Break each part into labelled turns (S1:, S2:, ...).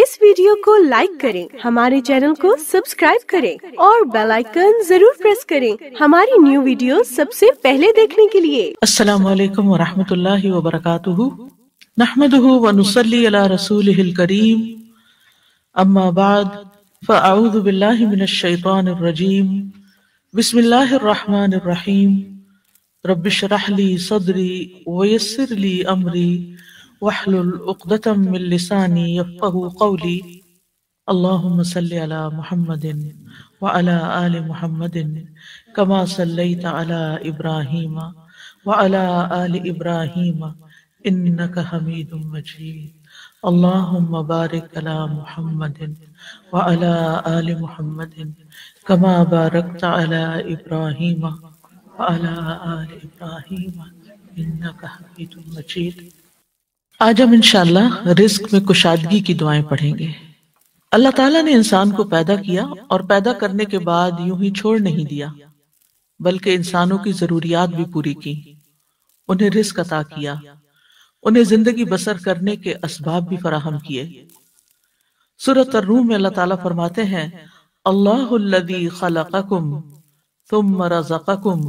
S1: इस वीडियो को लाइक करें, हमारे चैनल को सब्सक्राइब करें और बेल आइकन ज़रूर प्रेस करें हमारी न्यू वीडियो सबसे पहले देखने के लिए।
S2: अस्सलाम वालेकुम व रहमतुल्लाहि व बरकातुहू नहमदुहु व नुसल्ली अला रसूलिहिल करीम। अम्मा बाद फअऊज़ु बिल्लाहि मिनश शैतानिर रजीम। बिस्मिल्लाहिर रहमानिर रहीम। रब्बिशरह ली सदरी व यस्सिर ली अमरी। वहलुल उक़दतम मिन लिसानी यफ़क़हू क़ौली अल्लाहुम्म सल्लि अला मुहम्मदिन व अला आलि मुहम्मदिन कमा सल्लैत अला इब्राहीम व अला आलि इब्राहीम इन्नक हमीदुम मजीद अल्लाहुम्म बारिक अला मुहम्मदिन व अला आलि मुहम्मदिन कमा बारकत अला इब्राहीम व अला आलि इब्राहीम इन्नक हमीदुम मजीद आज हम इंशाल्लाह रिस्क में कुशादगी की दुआएँ पढ़ेंगे। अल्लाह ताला ने इंसान को पैदा किया और पैदा करने के बाद यूँ ही छोड़ नहीं दिया, बल्कि इंसानों की जरूरियात भी पूरी की, उन्हें रिस्क अता किया, उन्हें ज़िंदगी बसर करने के असबाब भी फराहम किए। सूरत रूम में अल्लाह ताला फरमाते हैं अल्लाहुल्लज़ी खलक़कुम थुम्म रज़क़कुम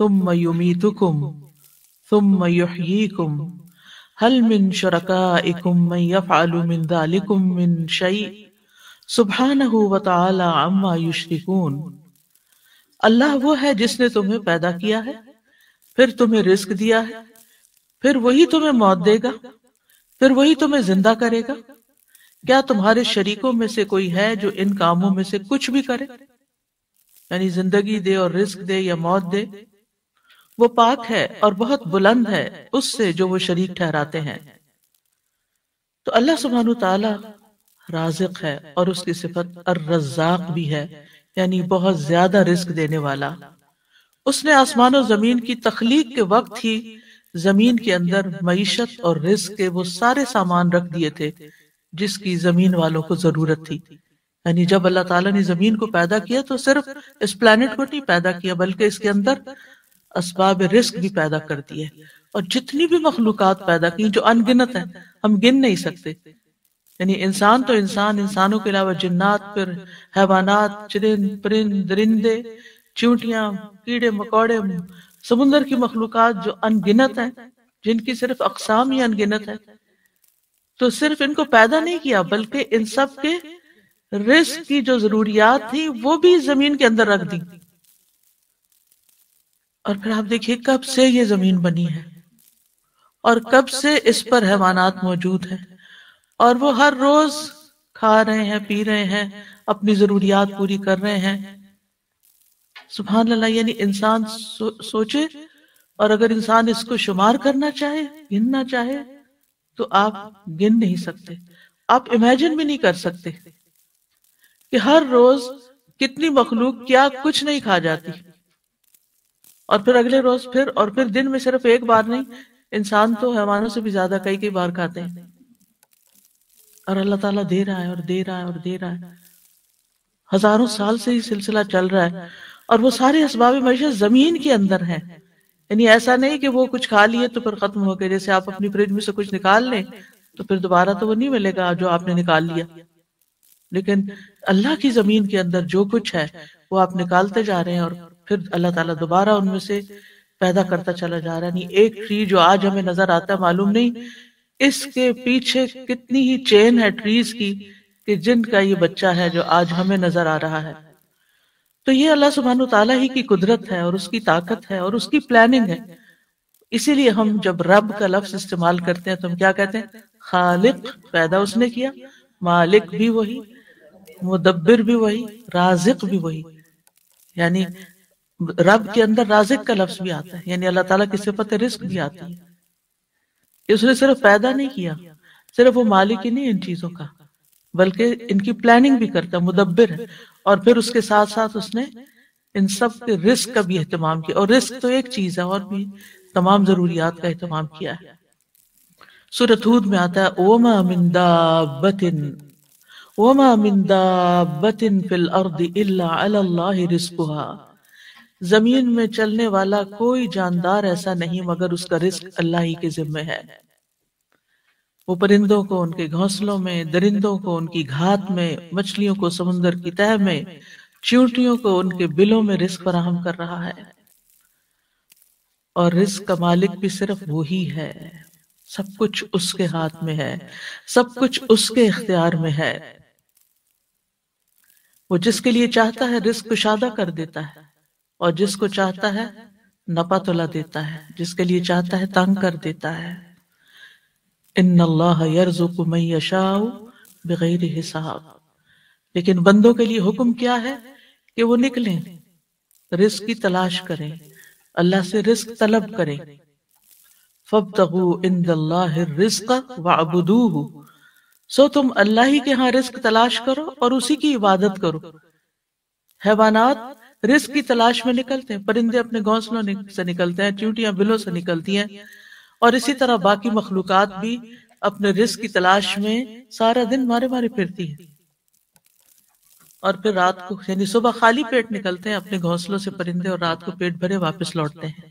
S2: थुम्म युमीतुकुम थुम्म युहयीकुम। हल मिन शुरकाइकुम मन यफअलु मिन जालिकुम मिन शै सुब्हानहु व तआला अम्मा युशरिकून अल्लाह वो है जिसने तुम्हें पैदा किया है फिर तुम्हें रिस्क दिया है फिर वही तुम्हें मौत देगा फिर वही तुम्हें ज़िंदा करेगा क्या तुम्हारे शरीकों में से कोई है जो इन कामों में से कुछ भी करे यानी ज़िंदगी दे और रिस्क दे या मौत दे वो पाक है और बहुत बुलंद है, उससे जो वो शरीक ठहराते हैं। तो अल्लाह सुबहान ताला राजिक है और उसकी सिफत अर रज्जाक भी है, यानी बहुत ज़्यादा रिस्क देने वाला। उसने आसमान और ज़मीन की तखलीक के वक्त ही ज़मीन के अंदर मीशत और रिस्क के वो सारे सामान रख दिए थे, जिसकी ज़मीन वालों को ज़रूरत थी। यानी जब अल्लाह ताला ने ज़मीन को पैदा किया तो सिर्फ़ इस प्लेनेट को नहीं पैदा किया, बल्कि इसके अंदर असबाब रिस्क भी पैदा कर दिए और जितनी भी मखलूक पैदा की जो अनगिनत है, हम गिन नहीं सकते। यानी इंसान तो इंसान, इंसानों के अलावा जिन्नात, फिर हैवानात चिरिंद परिंद, दरिंदे, चूटियाँ, कीड़े, मकोड़े समुन्द्र की मखलूक जो अनगिनत है, जिनकी सिर्फ़ अकसाम ही अनगिनत है तो सिर्फ़ इनको पैदा नहीं किया, बल्कि इन सब के रिस्क की जो जरूरियात थी, वो भी ज़मीन के अंदर रख दी। और फिर आप देखिए कब से ये ज़मीन बनी है और कब से इस पर हैवानात मौजूद हैं। और वो हर रोज खा रहे हैं पी रहे हैं अपनी जरूरियात पूरी कर रहे हैं। सुबह अल्लाह यानी इंसान सो, सोचे और अगर इंसान इसको शुमार करना चाहे गिनना चाहे तो आप गिन नहीं सकते। आप इमेजिन भी नहीं कर सकते कि हर रोज कितनी मखलूक क्या कुछ नहीं खा जाती। और फिर अगले रोज फिर और फिर दिन में सिर्फ़ एक बार नहीं, इंसान तो हैवानों से भी ज़्यादा कई कई बार खाते हैं। और अल्लाह ताला दे रहा है और दे रहा है और दे रहा है। हज़ारों साल से ही सिलसिला चल रहा है और वो सारे इसबाब मैशत ज़मीन के अंदर है। यानी ऐसा नहीं कि वो कुछ खा लिए तो फिर खत्म हो गए जैसे आप अपनी फ्रिज में से कुछ निकाल लें तो फिर दोबारा तो वो नहीं मिलेगा जो आपने निकाल लिया। लेकिन अल्लाह की ज़मीन के अंदर जो कुछ है, वो आप निकालते जा रहे हैं और फिर अल्लाह ताला दोबारा उनमें से पैदा करता चला जा रहा है। नहीं एक ट्री जो आज हमें नज़र आता है, मालूम नहीं, इसके पीछे कितनी ही चेन है ट्रीज की कि जिनका ये बच्चा है जो आज हमें नज़र आ रहा है। तो ये अल्लाह सुबहान ताला ही की कुदरत है और उसकी ताकत है और उसकी प्लानिंग है। इसीलिए हम जब रब का लफ्ज इस्तेमाल करते हैं तो हम क्या कहते हैं? खालिक पैदा उसने किया, मालिक भी वही, मुदब्बिर भी वही, राजिक भी वही। यानी रब के अंदर राजिक का लफ्ज भी आता है, यानी अल्लाह ताला की सिफत रिस्क भी आती है। उसने सिर्फ़ पैदा नहीं किया, सिर्फ़ वो मालिक ही नहीं इन चीज़ों का, बल्कि इनकी प्लानिंग भी करता मुदब्बिर है, और फिर उसके साथ साथ उसने इन सब के रिस्क का भी अहतमाम किया। और रिस्क तो एक चीज़ है, और भी तमाम जरूरियात का अहतमाम किया है। सूरत हूद में आता है ओमा मिंदा बतिन ओमा मिंदा बतिन फिल अर्द इल्ला अल्लाह रिस्कुहा ज़मीन में चलने वाला कोई जानदार ऐसा नहीं, मगर उसका रिस्क अल्लाह ही के जिम्मे है। वो परिंदों को उनके घोंसलों में, दरिंदों को उनकी घात में, मछलियों को समुन्दर की तह में, चींटियों को उनके बिलों में रिस्क फराहम कर रहा है। और रिस्क का मालिक भी सिर्फ़ वो ही है। सब कुछ उसके हाथ में है। सब कुछ उसके इख्तियार में है। वो जिसके लिए चाहता है, रिस्क कुशादा कर देता है। और जिसको चाहता है नपा तोला देता है, जिसके लिए चाहता है, तंग कर देता है। इन बगैर हिसाब। लेकिन बंदों के लिए हुक्म क्या है कि वो निकलें रिस्क की तलाश करें, अल्लाह से रिस्क तलब करें। फबतगू रिस्क वाबुदूहु। सो तुम अल्लाह ही के यहाँ रिस्क तलाश करो और उसी की इबादत करो। हैवानात रिस्क की तलाश में निकलते हैं परिंदे अपने घोंसलों से निकलते हैं चूटियाँ बिलों से निकलती हैं। और इसी तरह बाकी मखलूकत भी अपने रिस्क की तलाश में सारा दिन मारे मारे फिरती है। और फिर रात को यानी सुबह खाली पेट निकलते हैं अपने घोंसलों से परिंदे और रात को पेट भरे वापस लौटते हैं।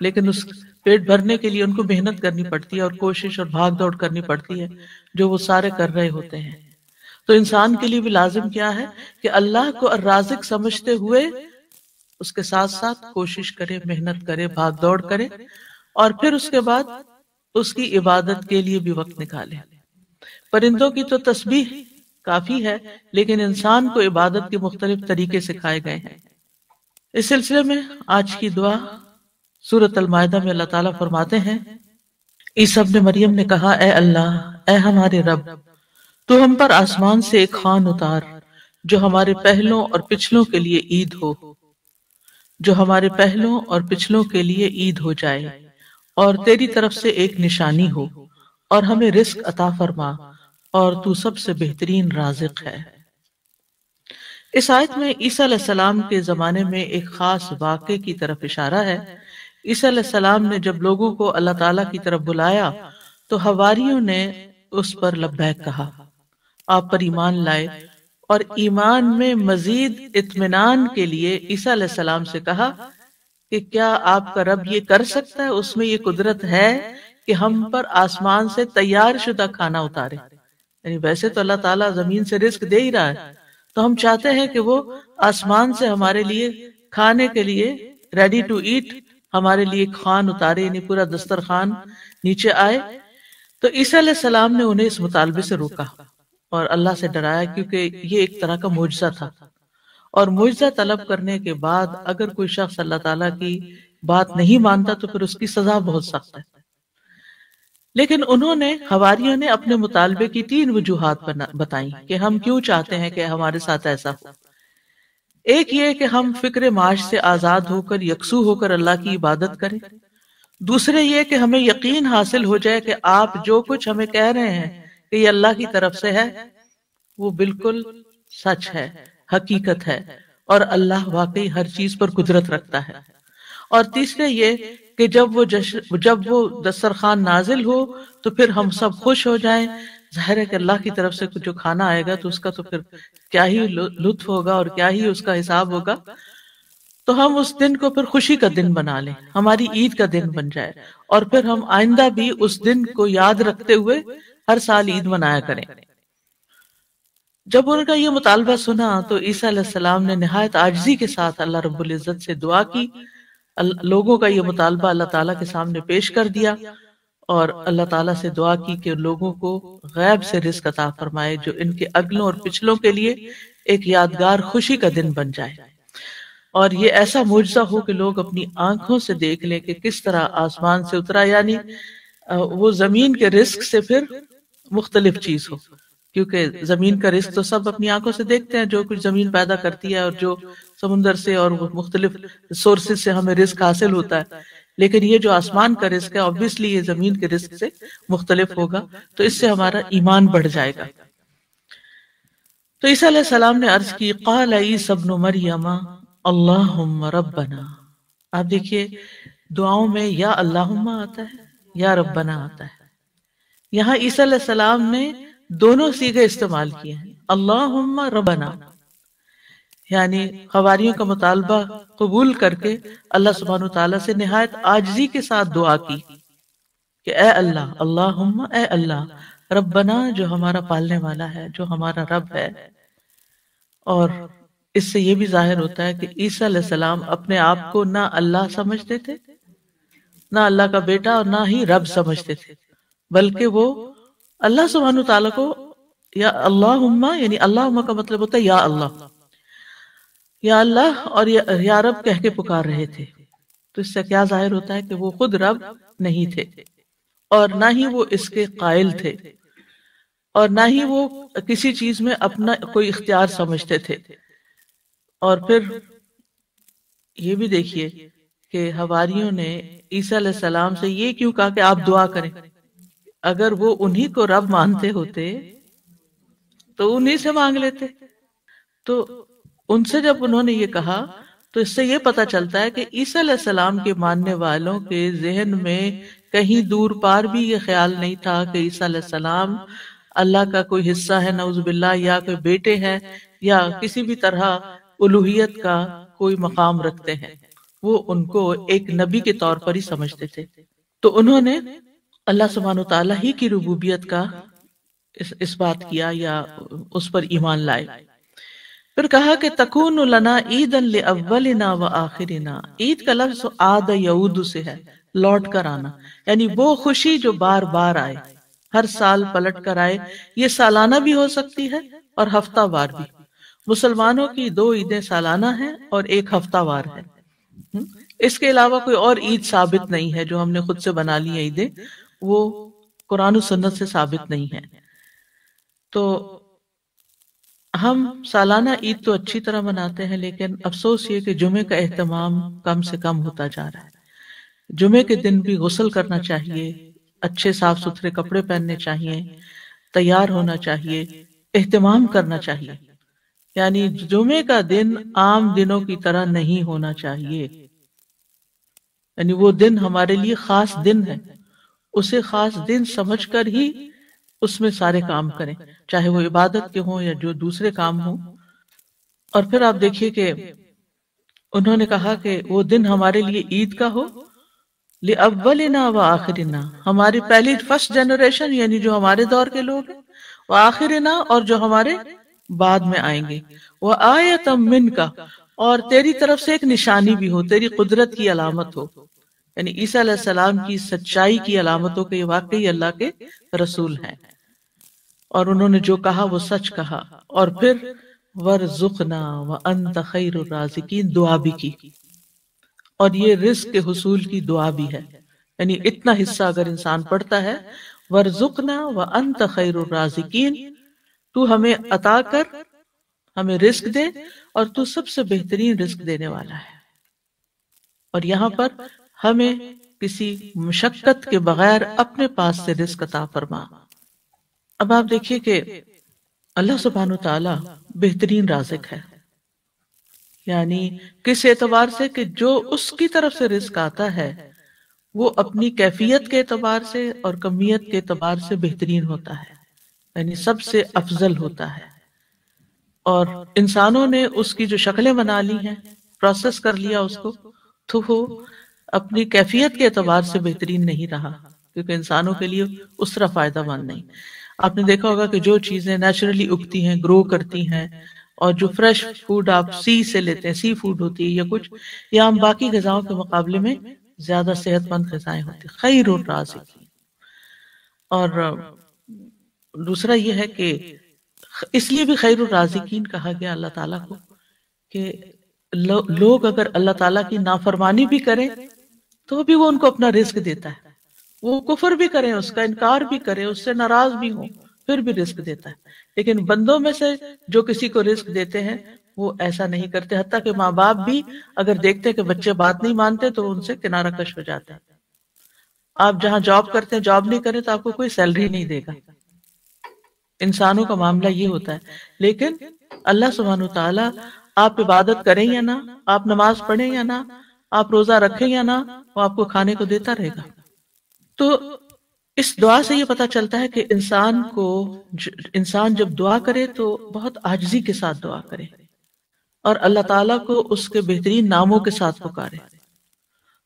S2: लेकिन उस पेट भरने के लिए उनको मेहनत करनी पड़ती है और कोशिश और भाग दौड़ करनी पड़ती है जो वो सारे कर रहे होते हैं। तो इंसान के लिए भी लाजिम क्या है कि अल्लाह को राजिक समझते हुए उसके साथ साथ कोशिश करे, मेहनत करे भाग दौड़ करे और फिर उसके बाद उसकी इबादत के लिए भी वक्त निकाले। परिंदों की तो तस्बीह काफ़ी है, लेकिन इंसान को इबादत के मुख्तलिफ़ तरीके सिखाए गए हैं। इस सिलसिले में आज की दुआ सूरत अलमायदा में अल्लाह ताला फरमाते हैं ईसब ने मरियम ने कहा, ए अल्लाह, ए हमारे रब तू हम पर आसमान से एक खान उतार, जो हमारे पहलों और पिछलों के लिए ईद हो। जो हमारे पहलों और पिछलों के लिए ईद हो जाए, और तेरी तरफ़ से एक निशानी हो, और हमें रिस्क अता फरमा, और तू सबसे बेहतरीन राजिक है। इस आयत में ईसा सलाम के जमाने में एक खास वाक़े की तरफ़ इशारा है। ईसा सलाम ने जब लोगों को अल्लाह ताला की तरफ़ बुलाया तो हवारियों ने उस पर लब्बैक कहा। आप पर ईमान लाए और ईमान में मजीद इतमान के लिए ईसा सलाम से कहा कि क्या आपका रब ये कर सकता है? उसमें ये कुदरत है कि हम पर आसमान से तैयार शुदा खाना उतारे। यानी वैसे तो अल्लाह ताला ज़मीन से रिस्क दे ही रहा है। तो हम चाहते हैं कि वो आसमान से हमारे लिए, खाने के लिए रेडी टू ईट हमारे लिए खान उतारे, यानी पूरा दस्तर खान नीचे आए। तो ईसा सलाम ने उन्हें इस मुतालबे से रोका। और अल्लाह से डराया क्योंकि ये एक तरह का मुआवजा था। और मुआवजा तलब करने के बाद अगर कोई शख्स अल्लाह ताला की बात नहीं मानता तो फिर उसकी सजा बहुत सख्त है। लेकिन उन्होंने, हवारियों ने अपने मुतालबे की तीन वजूहत बताई कि हम क्यों चाहते हैं कि हमारे साथ ऐसा हो। एक ये कि हम फ़िक्र माश से आज़ाद होकर, यकसू होकर अल्लाह की इबादत करें। दूसरे ये कि हमें यकीन हासिल हो जाए कि आप जो कुछ हमें कह रहे हैं कि ये अल्लाह की तरफ़ से है वो बिल्कुल सच है हकीकत है। और अल्लाह वाकई हर चीज़ पर कुदरत रखता है। और तीसरे ये कि जब वो जश जब वो दस्तरखान नाजिल हो तो फिर हम सब खुश हो जाएँ। ज़ाहिर है कि अल्लाह की तरफ़ से जो खाना आएगा तो उसका तो फिर क्या ही लुत्फ होगा और क्या ही उसका हिसाब होगा। तो हम उस दिन को फिर खुशी का दिन बना लें। हमारी ईद का दिन बन जाए और फिर हम आइंदा भी उस दिन को याद रखते हुए हर साल ईद मनाया करें। जब उनका ये मुतालबा सुना तो ईसा ने नहायत आजजी के साथ अल्लाह रब्बुल इज़्ज़त से दुआ की। लोगों का ये मुतालबा अल्लाह ताला के सामने पेश कर दिया और अल्लाह ताला से दुआ की कि लोगों को गैब से रिस्क अता फरमाए, जो इनके अगलों और पिछलों के लिए एक यादगार खुशी का दिन बन जाए। और ये ऐसा मुआवजा हो कि लोग अपनी आँखों से देख लें कि किस तरह आसमान से उतरा, यानी वो ज़मीन के रिस्क से फिर मुख्तलिफ़ चीज़ हो। क्योंकि ज़मीन का रिस्क तो सब अपनी आँखों से देखते हैं जो कुछ ज़मीन पैदा करती है और जो समुन्दर से और मुख्तलिफ़ सोर्सेज से हमें रिस्क हासिल होता है। लेकिन ये जो आसमान का रिस्क है ऑब्वियसली ये ज़मीन के रिस्क से मुख्तलिफ़ होगा तो इससे हमारा ईमान बढ़ जाएगा। तो ईसा सलाम ने अर्ज़ की काल सबन मरियमा अल्लाह रबना आप देखिए दुआओं में या अल्लाह आता है या रब्बना। आता है यहाँ ईसा सलाम ने दोनों सीगे इस्तेमाल किए हैं। अल्लाह रबना यानी खबारियों का मुतालबा कबूल करके अल्लाह सुबहान तला से नहायत आजजी के साथ दुआ की कि ए अल्लाह अल्लाह ए अल्लाह, रब्बना जो हमारा पालने वाला है, जो हमारा रब है। और इससे ये भी ज़ाहिर होता है कि ईसा सलाम अपने आप को ना अल्लाह समझते थे, ना अल्लाह का बेटा और ना ही रब समझते थे। बल्कि वो अल्लाह सुबहान तला को या अल्लाह यानी अल्लाह का मतलब होता है या अल्लाह। या अल्लाह और या, या रब कह के पुकार रहे थे। तो इससे क्या ज़ाहिर होता है कि वो खुद रब नहीं थे। और ना ही वो इसके कायल थे। और ना ही वो किसी चीज़ में अपना कोई इख्तियार समझते थे। और फिर ये भी देखिए कि हवारियों ने ईसा सलाम से ये क्यों कहा कि आप दुआ करें? अगर वो उन्हीं को रब मानते होते तो उन्हीं से मांग लेते। तो उनसे जब उन्होंने ये कहा तो इससे ये पता चलता है कि ईसा सलाम के मानने वालों के जहन में कहीं दूर पार भी ये ख्याल नहीं था कि ईसा सलाम अल्लाह का कोई हिस्सा है नौजबिल्ला या कोई बेटे हैं, या किसी भी तरह उलूहियत का कोई मकाम रखते हैं। वो उनको एक नबी के तौर पर ही समझते थे। तो उन्होंने अल्लाह सुबहान तला ही की रबूबियत का इस, इस बात किया या उस पर ईमान लाए। फिर कहा कि तकून लना ईद अव्वलिना व आखिरिना। ईद का लफ्ज आद यऊद से है लौट कर आना। यानी वो खुशी जो बार बार आए हर साल पलट कर आए ये सालाना भी हो सकती है और हफ्तावार भी। मुसलमानों की दो ईदें सालाना हैं और एक हफ्तावार है। हम्म? इसके अलावा कोई और ईद साबित नहीं है जो हमने खुद से बना ली है ईदें। वो कुरान सुन्नत से साबित नहीं है। तो हम सालाना ईद तो अच्छी तरह मनाते हैं, लेकिन अफसोस ये कि जुमे का एहतमाम कम से कम होता जा रहा है। जुमे के दिन भी गुसल करना चाहिए, अच्छे साफ़ सुथरे कपड़े पहनने चाहिए, तैयार होना चाहिए, एहतमाम करना चाहिए। यानी जुमे का दिन आम दिनों की तरह नहीं होना चाहिए। यानी वो दिन हमारे लिए खास दिन है। उसे खास दिन समझकर ही उसमें सारे काम करें, चाहे वो इबादत के हों या जो दूसरे काम हों। और फिर आप देखिए कि उन्होंने कहा कि वो दिन हमारे लिए ईद का हो, ले अव्वलिना व आखिरिना। हमारी पहली फ़र्स्ट जनरेशन, यानी जो हमारे दौर के लोग हैं, वो आखिरिना और जो हमारे बाद में आएँगे। वह आयतम मिन का और तेरी तरफ़ से एक निशानी भी हो, तेरी कुदरत की अलामत हो। यानी ईसा सलाम की सच्चाई की अलामतों के वाकई अल्लाह के रसूल हैं। और उन्होंने जो कहा, वो सच कहा। और फिर वर जुकना व अंत राजिकीन दुआ भी की। और ये रिस्क के हसूल की दुआ भी है। यानी इतना हिस्सा अगर इंसान पढ़ता है वर जुकना व अंत खैर तू हमें अता कर, हमें रिस्क दे, और तू सबसे बेहतरीन रिस्क देने वाला है। और यहाँ पर हमें किसी मुशक्कत के बगैर अपने पास से रिस्क अता फरमा। अब आप देखिए कि अल्लाह सुबहान ताला बेहतरीन राजिक है। यानी किस एतबार से कि जो उसकी तरफ़ से रिस्क आता है, वो अपनी कैफियत के एतबार से और कमियत के एतबार से बेहतरीन होता है। यानी सबसे अफजल होता है। और इंसानों ने उसकी जो शक्लें बना ली हैं, प्रोसेस कर लिया उसको तो वो अपनी कैफियत के एतबार से बेहतरीन नहीं रहा क्योंकि इंसानों के लिए उस तरह फ़ायदा मंद नहीं। आपने देखा होगा कि जो चीज़ें नेचुरली उगती हैं ग्रो करती हैं और जो फ्रेश फ़ूड आप सी से लेते हैं सी फ़ूड होती है या कुछ या हम बाकी गजाओं के मुकाबले में ज़्यादा सेहतमंद गजाएँ होती खैर और राज़ी और दूसरा यह है कि इसलिए भी खैर राजिकीन कहा गया अल्लाह ताला को कि लो, लोग अगर अल्लाह ताला की नाफरमानी भी करें तो भी वो उनको अपना रिस्क देता है। वो कुफर भी करें, उसका इनकार भी करें, उससे नाराज़ भी हो, फिर भी रिस्क देता है। लेकिन बंदों में से जो किसी को रिस्क देते हैं, वो ऐसा नहीं करते। हत्या कि माँ बाप भी अगर देखते कि बच्चे बात नहीं मानते तो उनसे किनारा कश हो जाता है। आप जहाँ जॉब करते हैं, जॉब नहीं करें तो आपको कोई सैलरी नहीं देगा। इंसानों का मामला ये होता है। लेकिन अल्लाह सुबहान ताला आप इबादत करें या ना, आप नमाज़ पढ़ें या ना आप रोजा रखें या ना, वो आपको खाने को देता रहेगा तो इस दुआ से ये पता चलता है कि इंसान को इंसान जब दुआ करे तो बहुत आजजी के साथ दुआ करे और अल्लाह ताला को उसके बेहतरीन नामों के साथ पुकारे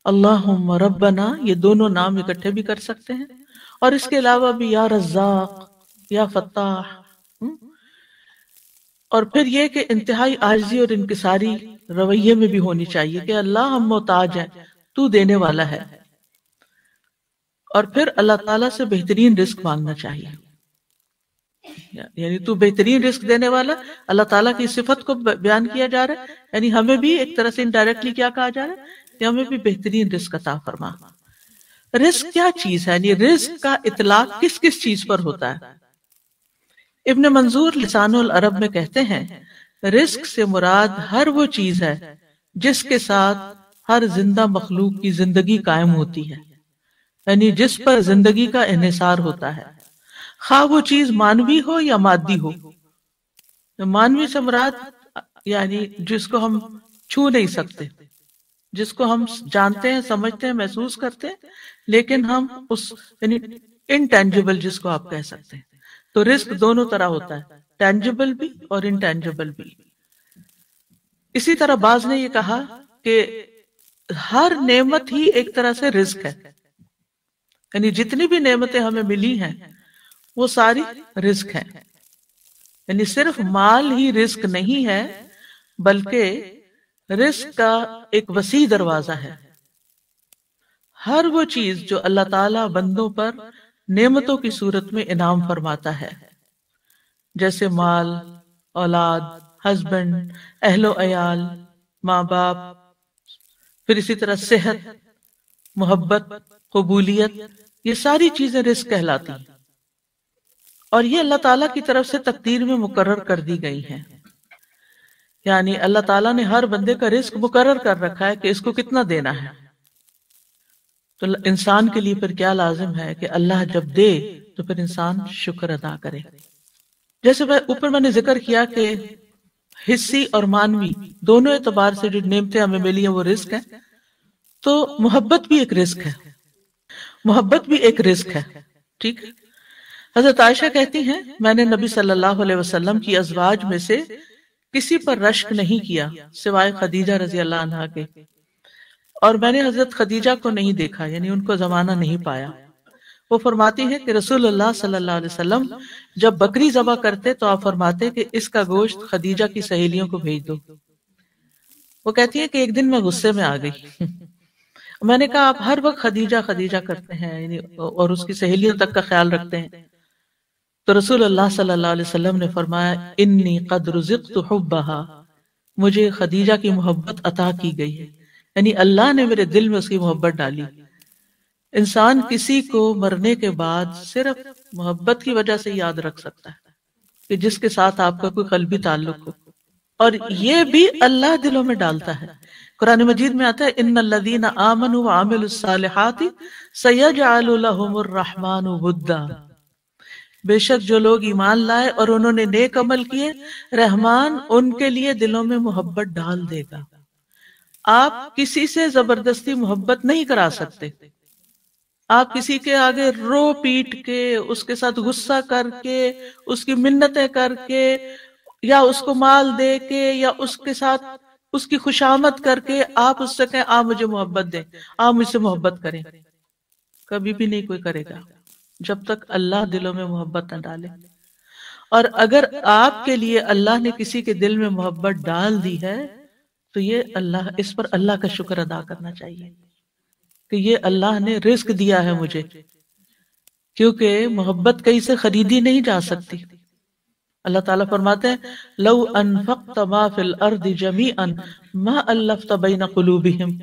S2: अल्लाह रब्बना, ये दोनों नाम इकट्ठे भी कर सकते हैं और इसके अलावा भी या रज्जाक या फताह हम्म? और फिर ये कि इंतहाई आजी और इनकसारी रवैये में भी होनी चाहिए कि अल्लाह हम मोहताज है तू देने वाला है। और फिर अल्लाह ताला से बेहतरीन रिस्क मांगना चाहिए। यानी तू बेहतरीन रिस्क देने वाला अल्लाह ताला की सिफत को बयान किया जा रहा है यानी हमें भी एक तरह से इनडायरेक्टली क्या कहा जा रहा है कि हमें भी बेहतरीन रिस्क अता फरमा। रिस्क क्या चीज़ है? यानी रिस्क का इतलाक किस किस चीज़ पर होता है? इब्न मंजूर लिसानुल अरब में कहते हैं रिस्क से मुराद हर वो चीज़ है जिसके साथ हर ज़िंदा मखलूक की ज़िंदगी कायम होती है। यानी जिस पर ज़िंदगी का इन्हिसार होता है। खा वो चीज़ मानवी हो या मादी हो। तो मानवी से मुराद, यानी जिसको हम छू नहीं सकते, जिसको हम जानते हैं, समझते हैं, महसूस करते हैं, लेकिन हम उस, यानी इनटेंजिबल जिसको आप कह सकते हैं। तो रिस्क दोनों तरह होता है। टेंजिबल भी और इनटेंजिबल भी। इसी तरह बाज ने ये कहा कि हर नेमत ही एक तरह से रिस्क है। यानी जितनी भी नेमतें हमें मिली हैं, वो सारी रिस्क है। यानी सिर्फ़ माल ही रिस्क नहीं है, बल्कि रिस्क का एक वसी दरवाज़ा है। हर वो चीज़ जो अल्लाह ताला बंदों पर नेमतों की सूरत में इनाम फरमाता है। जैसे माल, औलाद, हस्बैंड, अहलो अयाल माँ बाप फिर इसी तरह सेहत, मोहब्बत, कबूलियत, ये सारी चीज़ें रिस्क कहलाती और ये अल्लाह ताला की तरफ़ से तकदीर में मुकर्र कर दी गई हैं। यानी अल्लाह ताला ने हर बंदे का रिस्क मुकर्र कर रखा है कि इसको कितना देना है। तो इंसान के लिए फिर क्या लाजिम है कि अल्लाह जब दे तो फिर इंसान शुक्र अदा करे। जैसे ऊपर मैंने ज़िक्र किया कि हिस्सी और मानवी दोनों एतबार से जो नेमतें हमें मिली हैं, वो रिस्क है। तो मोहब्बत भी एक रिस्क है। मोहब्बत भी एक रिस्क है। ठीक हज़रत आयशा कहती हैं, मैंने नबी सल्लल्लाहु अलैहि वसल्लम की अजवाज में से किसी पर रश्क नहीं किया, सिवाय खदीजा रज़ी अल्लाह के। और मैंने हज़रत खदीजा को नहीं देखा, यानी उनको जमाना नहीं पाया। वो फरमाती है कि रसूलुल्लाह सल्लल्लाहु अलैहि वसल्लम, जब बकरी जबा करते तो आप फरमाते कि इसका गोश्त खदीजा की सहेलियों को भेज दो। वो कहती है कि एक दिन मैं गुस्से में आ गई। मैंने कहा, आप हर वक्त खदीजा खदीजा करते हैं और उसकी सहेलियों तक का ख्याल रखते हैं। तो रसूल अल्लाह सल्लल्लाहु अलैहि वसल्लम ने फरमाया, इन्नी कद रुज़िक़्तु हुब्बहा। मुझे खदीजा की मोहब्बत अता की गई है। यानी अल्लाह ने मेरे दिल में उसकी मोहब्बत डाली। इंसान किसी को मरने के बाद सिर्फ़ मोहब्बत की वजह से याद रख सकता है कि जिसके साथ आपका कोई कलबी ताल्लुक हो। और ये भी अल्लाह दिलों में डालता है। कुरान मजीद में आता है इन लदीन आमन आमिल रहमान बुद्धा बेशक जो लोग ईमान लाए और उन्होंने नेक अमल किए, रहमान उनके लिए दिलों में मोहब्बत डाल देगा। आप किसी से ज़बरदस्ती मोहब्बत नहीं करा सकते। आप किसी के आगे रो पीट के, उसके साथ गुस्सा करके, उसकी मिन्नतें करके, या उसको माल दे के, या उसके साथ उसकी खुशामद करके, आप उससे कहें, आप मुझे मोहब्बत दें, आप मुझसे मोहब्बत करें। कभी भी नहीं कोई करेगा, जब तक अल्लाह दिलों में मोहब्बत न डाले। और अगर आपके लिए अल्लाह ने किसी के दिल में मोहब्बत डाल दी है तो ये अल्लाह, इस पर अल्लाह का शुक्र अदा करना चाहिए। कि ये अल्लाह ने रिस्क दिया है मुझे, क्योंकि मोहब्बत कहीं से खरीदी नहीं जा सकती। अल्लाह ताला फरमाते हैं लव अनफक्त मा अर्द जमीअन मा अल्लफ्त बैन कुलूबिहिम।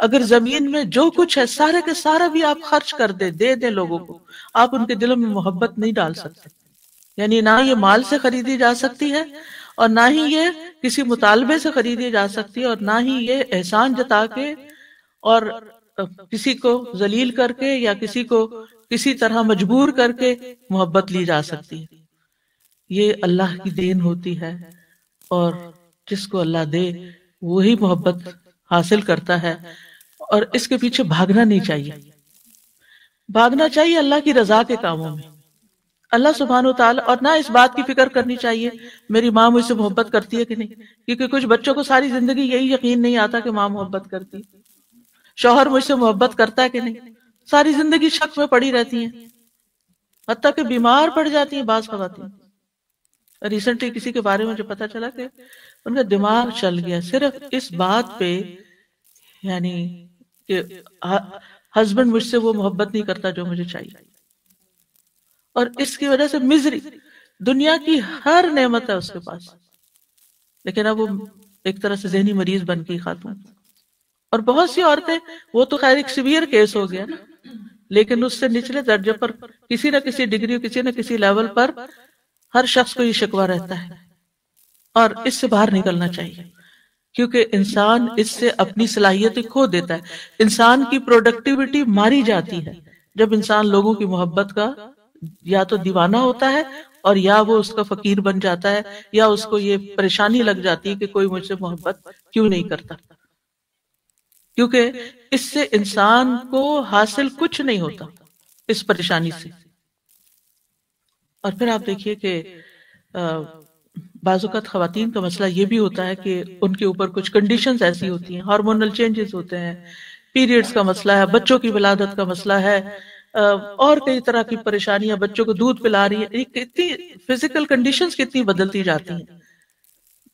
S2: अगर ज़मीन में जो कुछ है, सारे के सारा भी आप खर्च कर दे दे दे लोगों को। आप उनके दिलों में मोहब्बत नहीं डाल सकते। यानी ना ये माल से खरीदी जा सकती है, और ना ही ये किसी मुतालबे से खरीदी जा सकती है, और ना ही ये एहसान जता के और किसी को जलील करके या किसी को किसी तरह मजबूर करके मोहब्बत ली जा सकती है। ये अल्लाह की देन होती है और जिसको अल्लाह दे वही मोहब्बत हासिल करता है और इसके पीछे भागना नहीं चाहिए। भागना चाहिए अल्लाह की रजा के कामों में। अल्लाह सुबहान और ना इस बात की फ़िक्र करनी चाहिए, मेरी माँ मुझसे मोहब्बत करती है कि नहीं? क्योंकि कुछ बच्चों को सारी ज़िंदगी यही यकीन नहीं आता कि माँ मोहब्बत करती। शौहर मुझसे मोहब्बत करता है कि नहीं? सारी ज़िंदगी शक में पड़ी रहती है। हत्या के बीमार पड़ जाती है, बास खवाती रिसेंटली किसी के बारे में जो पता चला कि उनका दिमाग चल गया। सिर्फ़ इस बात पे, यानी कि हस्बैंड मुझसे वो मोहब्बत नहीं करता जो मुझे चाहिए। और इसकी वजह से मिजरी दुनिया की हर नेमत है उसके पास। लेकिन अब वो एक तरह से जहनी मरीज़ बन गई खातून। और बहुत सी औरतें, वो तो खैर एक सिवियर केस हो गया ना। लेकिन उससे निचले दर्जे पर किसी न किसी डिग्री किसी न किसी लेवल पर हर शख्स को ये शिकवा रहता है। और इससे बाहर निकलना चाहिए, क्योंकि इंसान इससे अपनी सलाहियतें खो देता है। इंसान की प्रोडक्टिविटी मारी जाती है। जब इंसान लोगों की मोहब्बत का या तो दीवाना होता है और या वो उसका फकीर बन जाता है, या उसको ये परेशानी लग जाती है कि कोई मुझसे मोहब्बत क्यों नहीं करता। क्योंकि इससे इंसान को हासिल कुछ नहीं होता इस परेशानी से। और फिर आप देखिए कि बाजुकत खातन का मसला ये भी होता है कि उनके ऊपर कुछ कंडीशंस ऐसी होती हैं हार्मोनल चेंजेस होते हैं पीरियड्स का मसला है, बच्चों की विलादत का मसला है और कई तरह की परेशानियाँ बच्चों को दूध पिला रही है कितनी फ़िज़िकल कंडीशंस कितनी बदलती जाती हैं,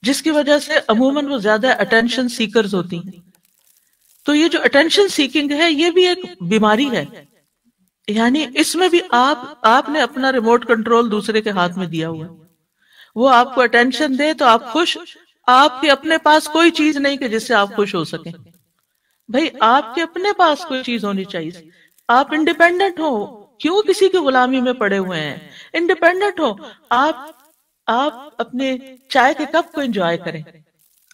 S2: जिसकी वजह से अमूमन वो ज़्यादा अटेंशन सीकर्स होती हैं। तो ये जो अटेंशन सीकिंग है, ये भी एक बीमारी है। यानी इसमें भी आप, आपने अपना रिमोट कंट्रोल दूसरे के हाथ में दिया हुआ वो आपको अटेंशन दे तो आप खुश। आपके अपने पास कोई चीज़ नहीं कि जिससे आप खुश हो सके। भाई, आपके अपने पास कोई चीज़ होनी चाहिए। आप इंडिपेंडेंट हो। क्यों किसी की गुलामी में पड़े हुए हैं? इंडिपेंडेंट हो। आप आप अपने चाय के कप को एंजॉय करें।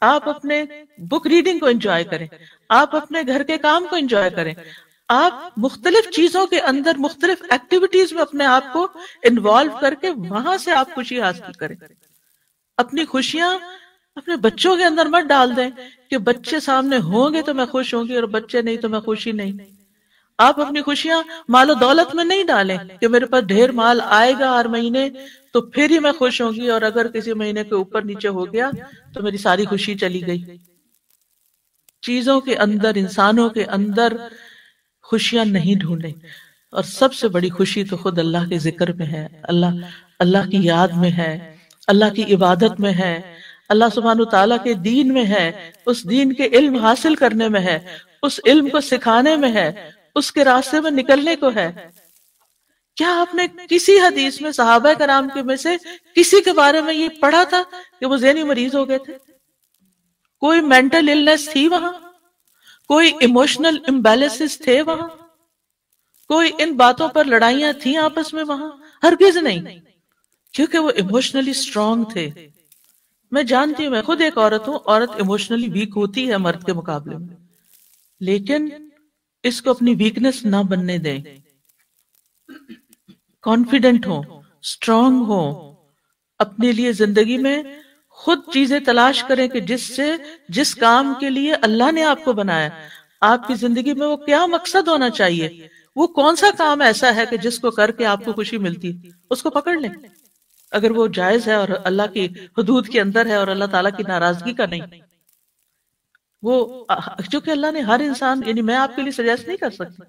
S2: आप अपने बुक रीडिंग को एंजॉय करें। आप अपने घर के काम को एंजॉय करें। आप मुख्तलिफ़ चीज़ों के अंदर मुख्तलिफ़ एक्टिविटीज़ में अपने आप को इन्वॉल्व करके वहाँ से आप खुशी हासिल करें। अपनी खुशियाँ अपने बच्चों के अंदर मत डाल दें कि बच्चे सामने होंगे तो मैं खुश होंगी और बच्चे नहीं तो मैं खुशी नहीं। आप अपनी खुशियाँ मालो दौलत में नहीं डालें कि मेरे पास ढेर माल आएगा हर महीने तो फिर ही मैं खुश होंगी और अगर किसी महीने के ऊपर नीचे हो गया तो मेरी सारी खुशी चली गई। चीज़ों के अंदर, इंसानों के अंदर खुशियाँ नहीं ढूंढे। और सबसे बड़ी खुशी तो खुद अल्लाह के ज़िक्र में है। अल्लाह अल्लाह की याद में है, अल्लाह की इबादत में है, अल्लाह सुबहान तला के दीन में है, उस दीन के इल्म हासिल करने में है, उस इल्म को सिखाने में है उसके रास्ते में निकलने को है। क्या आपने किसी हदीस में सहाबा कराम के में से किसी के बारे में ये पढ़ा था कि वो जहनी मरीज़ हो गए थे? कोई मेंटल इलनेस थी वहाँ? कोई इमोशनल इम्बेलेंसेस थे वहाँ? कोई इन बातों पर लड़ाइयाँ थी आपस में वहाँ? हरगिज नहीं, क्योंकि वो इमोशनली स्ट्रांग थे। मैं जानती हूँ, मैं खुद एक औरत हूँ, औरत इमोशनली वीक होती है मर्द के मुकाबले में। लेकिन इसको अपनी वीकनेस ना बनने दें। कॉन्फिडेंट हो स्ट्रांग हो, अपने लिए ज़िंदगी में खुद चीज़ें तलाश करें कि जिससे, जिस काम के लिए अल्लाह ने आपको बनाया, आपकी ज़िंदगी में वो क्या मकसद होना चाहिए, वो कौन सा काम ऐसा है कि जिसको करके आपको खुशी मिलती, उसको पकड़ लें। अगर वो जायज़ है और अल्लाह की हदूद के अंदर है और अल्लाह ताला की नाराज़गी का नहीं। वो क्योंकि अल्लाह ने हर इंसान यानी मैं आपके लिए सजेस्ट नहीं कर सकती।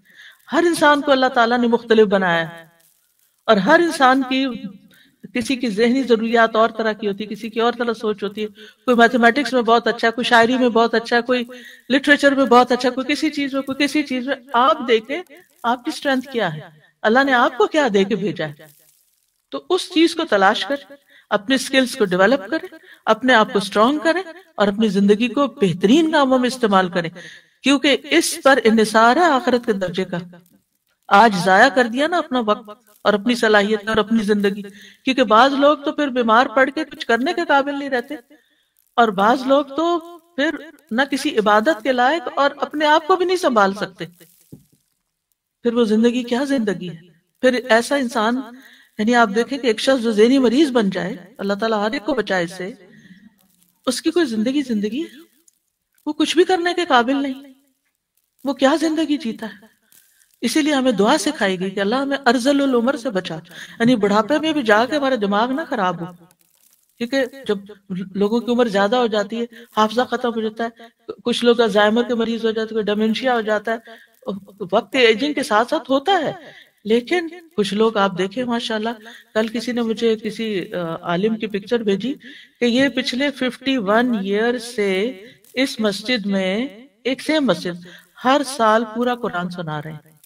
S2: हर इंसान को अल्लाह ताला ने मुख्तलिफ़ बनाया है। और हर इंसान की किसी की जहनी जरूरियात और तरह की होती है किसी की और तरह सोच होती है। कोई मैथमेटिक्स में बहुत अच्छा है कोई शायरी में बहुत अच्छा है कोई लिटरेचर में बहुत अच्छा कोई किसी चीज़ में कोई किसी चीज़ में आप देखे आपकी स्ट्रेंथ क्या है? अल्लाह ने आपको क्या दे के भेजा है? तो उस चीज़ को तलाश कर अपने स्किल्स को डेवलप करें, अपने आप को स्ट्रांग करें और अपनी ज़िंदगी को बेहतरीन कामों में इस्तेमाल करें, क्योंकि इस पर इंसार है आखिरत के दर्जे का। आज जाया कर दिया ना अपना वक्त और अपनी सलाहियत और अपनी ज़िंदगी, क्योंकि बाज लोग तो फिर बीमार पड़ के कुछ करने के काबिल नहीं रहते, और बाज लोग तो फिर न किसी इबादत के लायक और अपने आप को भी नहीं संभाल सकते। फिर वो ज़िंदगी क्या ज़िंदगी है? फिर ऐसा इंसान यानी आप देखें कि एक शख्स जो जेनी मरीज़ बन जाए, अल्लाह ताला हर एक को बचाए इससे, उसकी कोई ज़िंदगी ज़िंदगी है वो कुछ भी करने के काबिल नहीं। वो क्या ज़िंदगी जीता है? इसीलिए हमें दुआ सिखाई गई कि अल्लाह हमें अर्जल उम्र से बचा। यानी बुढ़ापे में भी जाके हमारा दिमाग ना खराब हो। क्योंकि जब लोगों की उम्र ज़्यादा हो जाती है, हाफजा खत्म हो जाता है, कुछ लोग अजाइमर के मरीज़ हो जाते हैं डेमेंशिया हो जाता है, वक्त एजिंग के साथ साथ होता है। लेकिन कुछ लोग आप देखें, माशाल्लाह, कल किसी ने मुझे किसी आलिम की पिक्चर भेजी कि ये पिछले 51 ईयर से इस मस्जिद में एक सेम मस्जिद, हर साल पूरा कुरान सुना रहे हैं।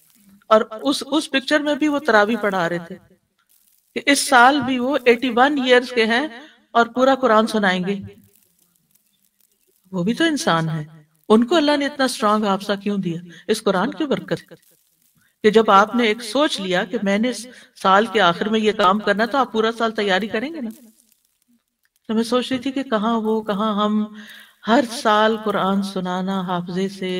S2: और उस उस पिक्चर में भी वो तरावी पढ़ा रहे थे कि इस साल भी वो 81 ईयर्स के हैं और पूरा कुरान सुनाएँगे। वो भी तो इंसान है। उनको अल्लाह ने इतना स्ट्रांग हाफसा क्यों दिया? इस कुरान की बरकत। कि जब आपने एक सोच लिया कि मैंने साल के आखिर में ये काम करना तो आप पूरा साल तैयारी करेंगे ना? तो मैं सोच रही थी कि कहा वो, कहा हम हर साल कुरान सुनाना हाफजे से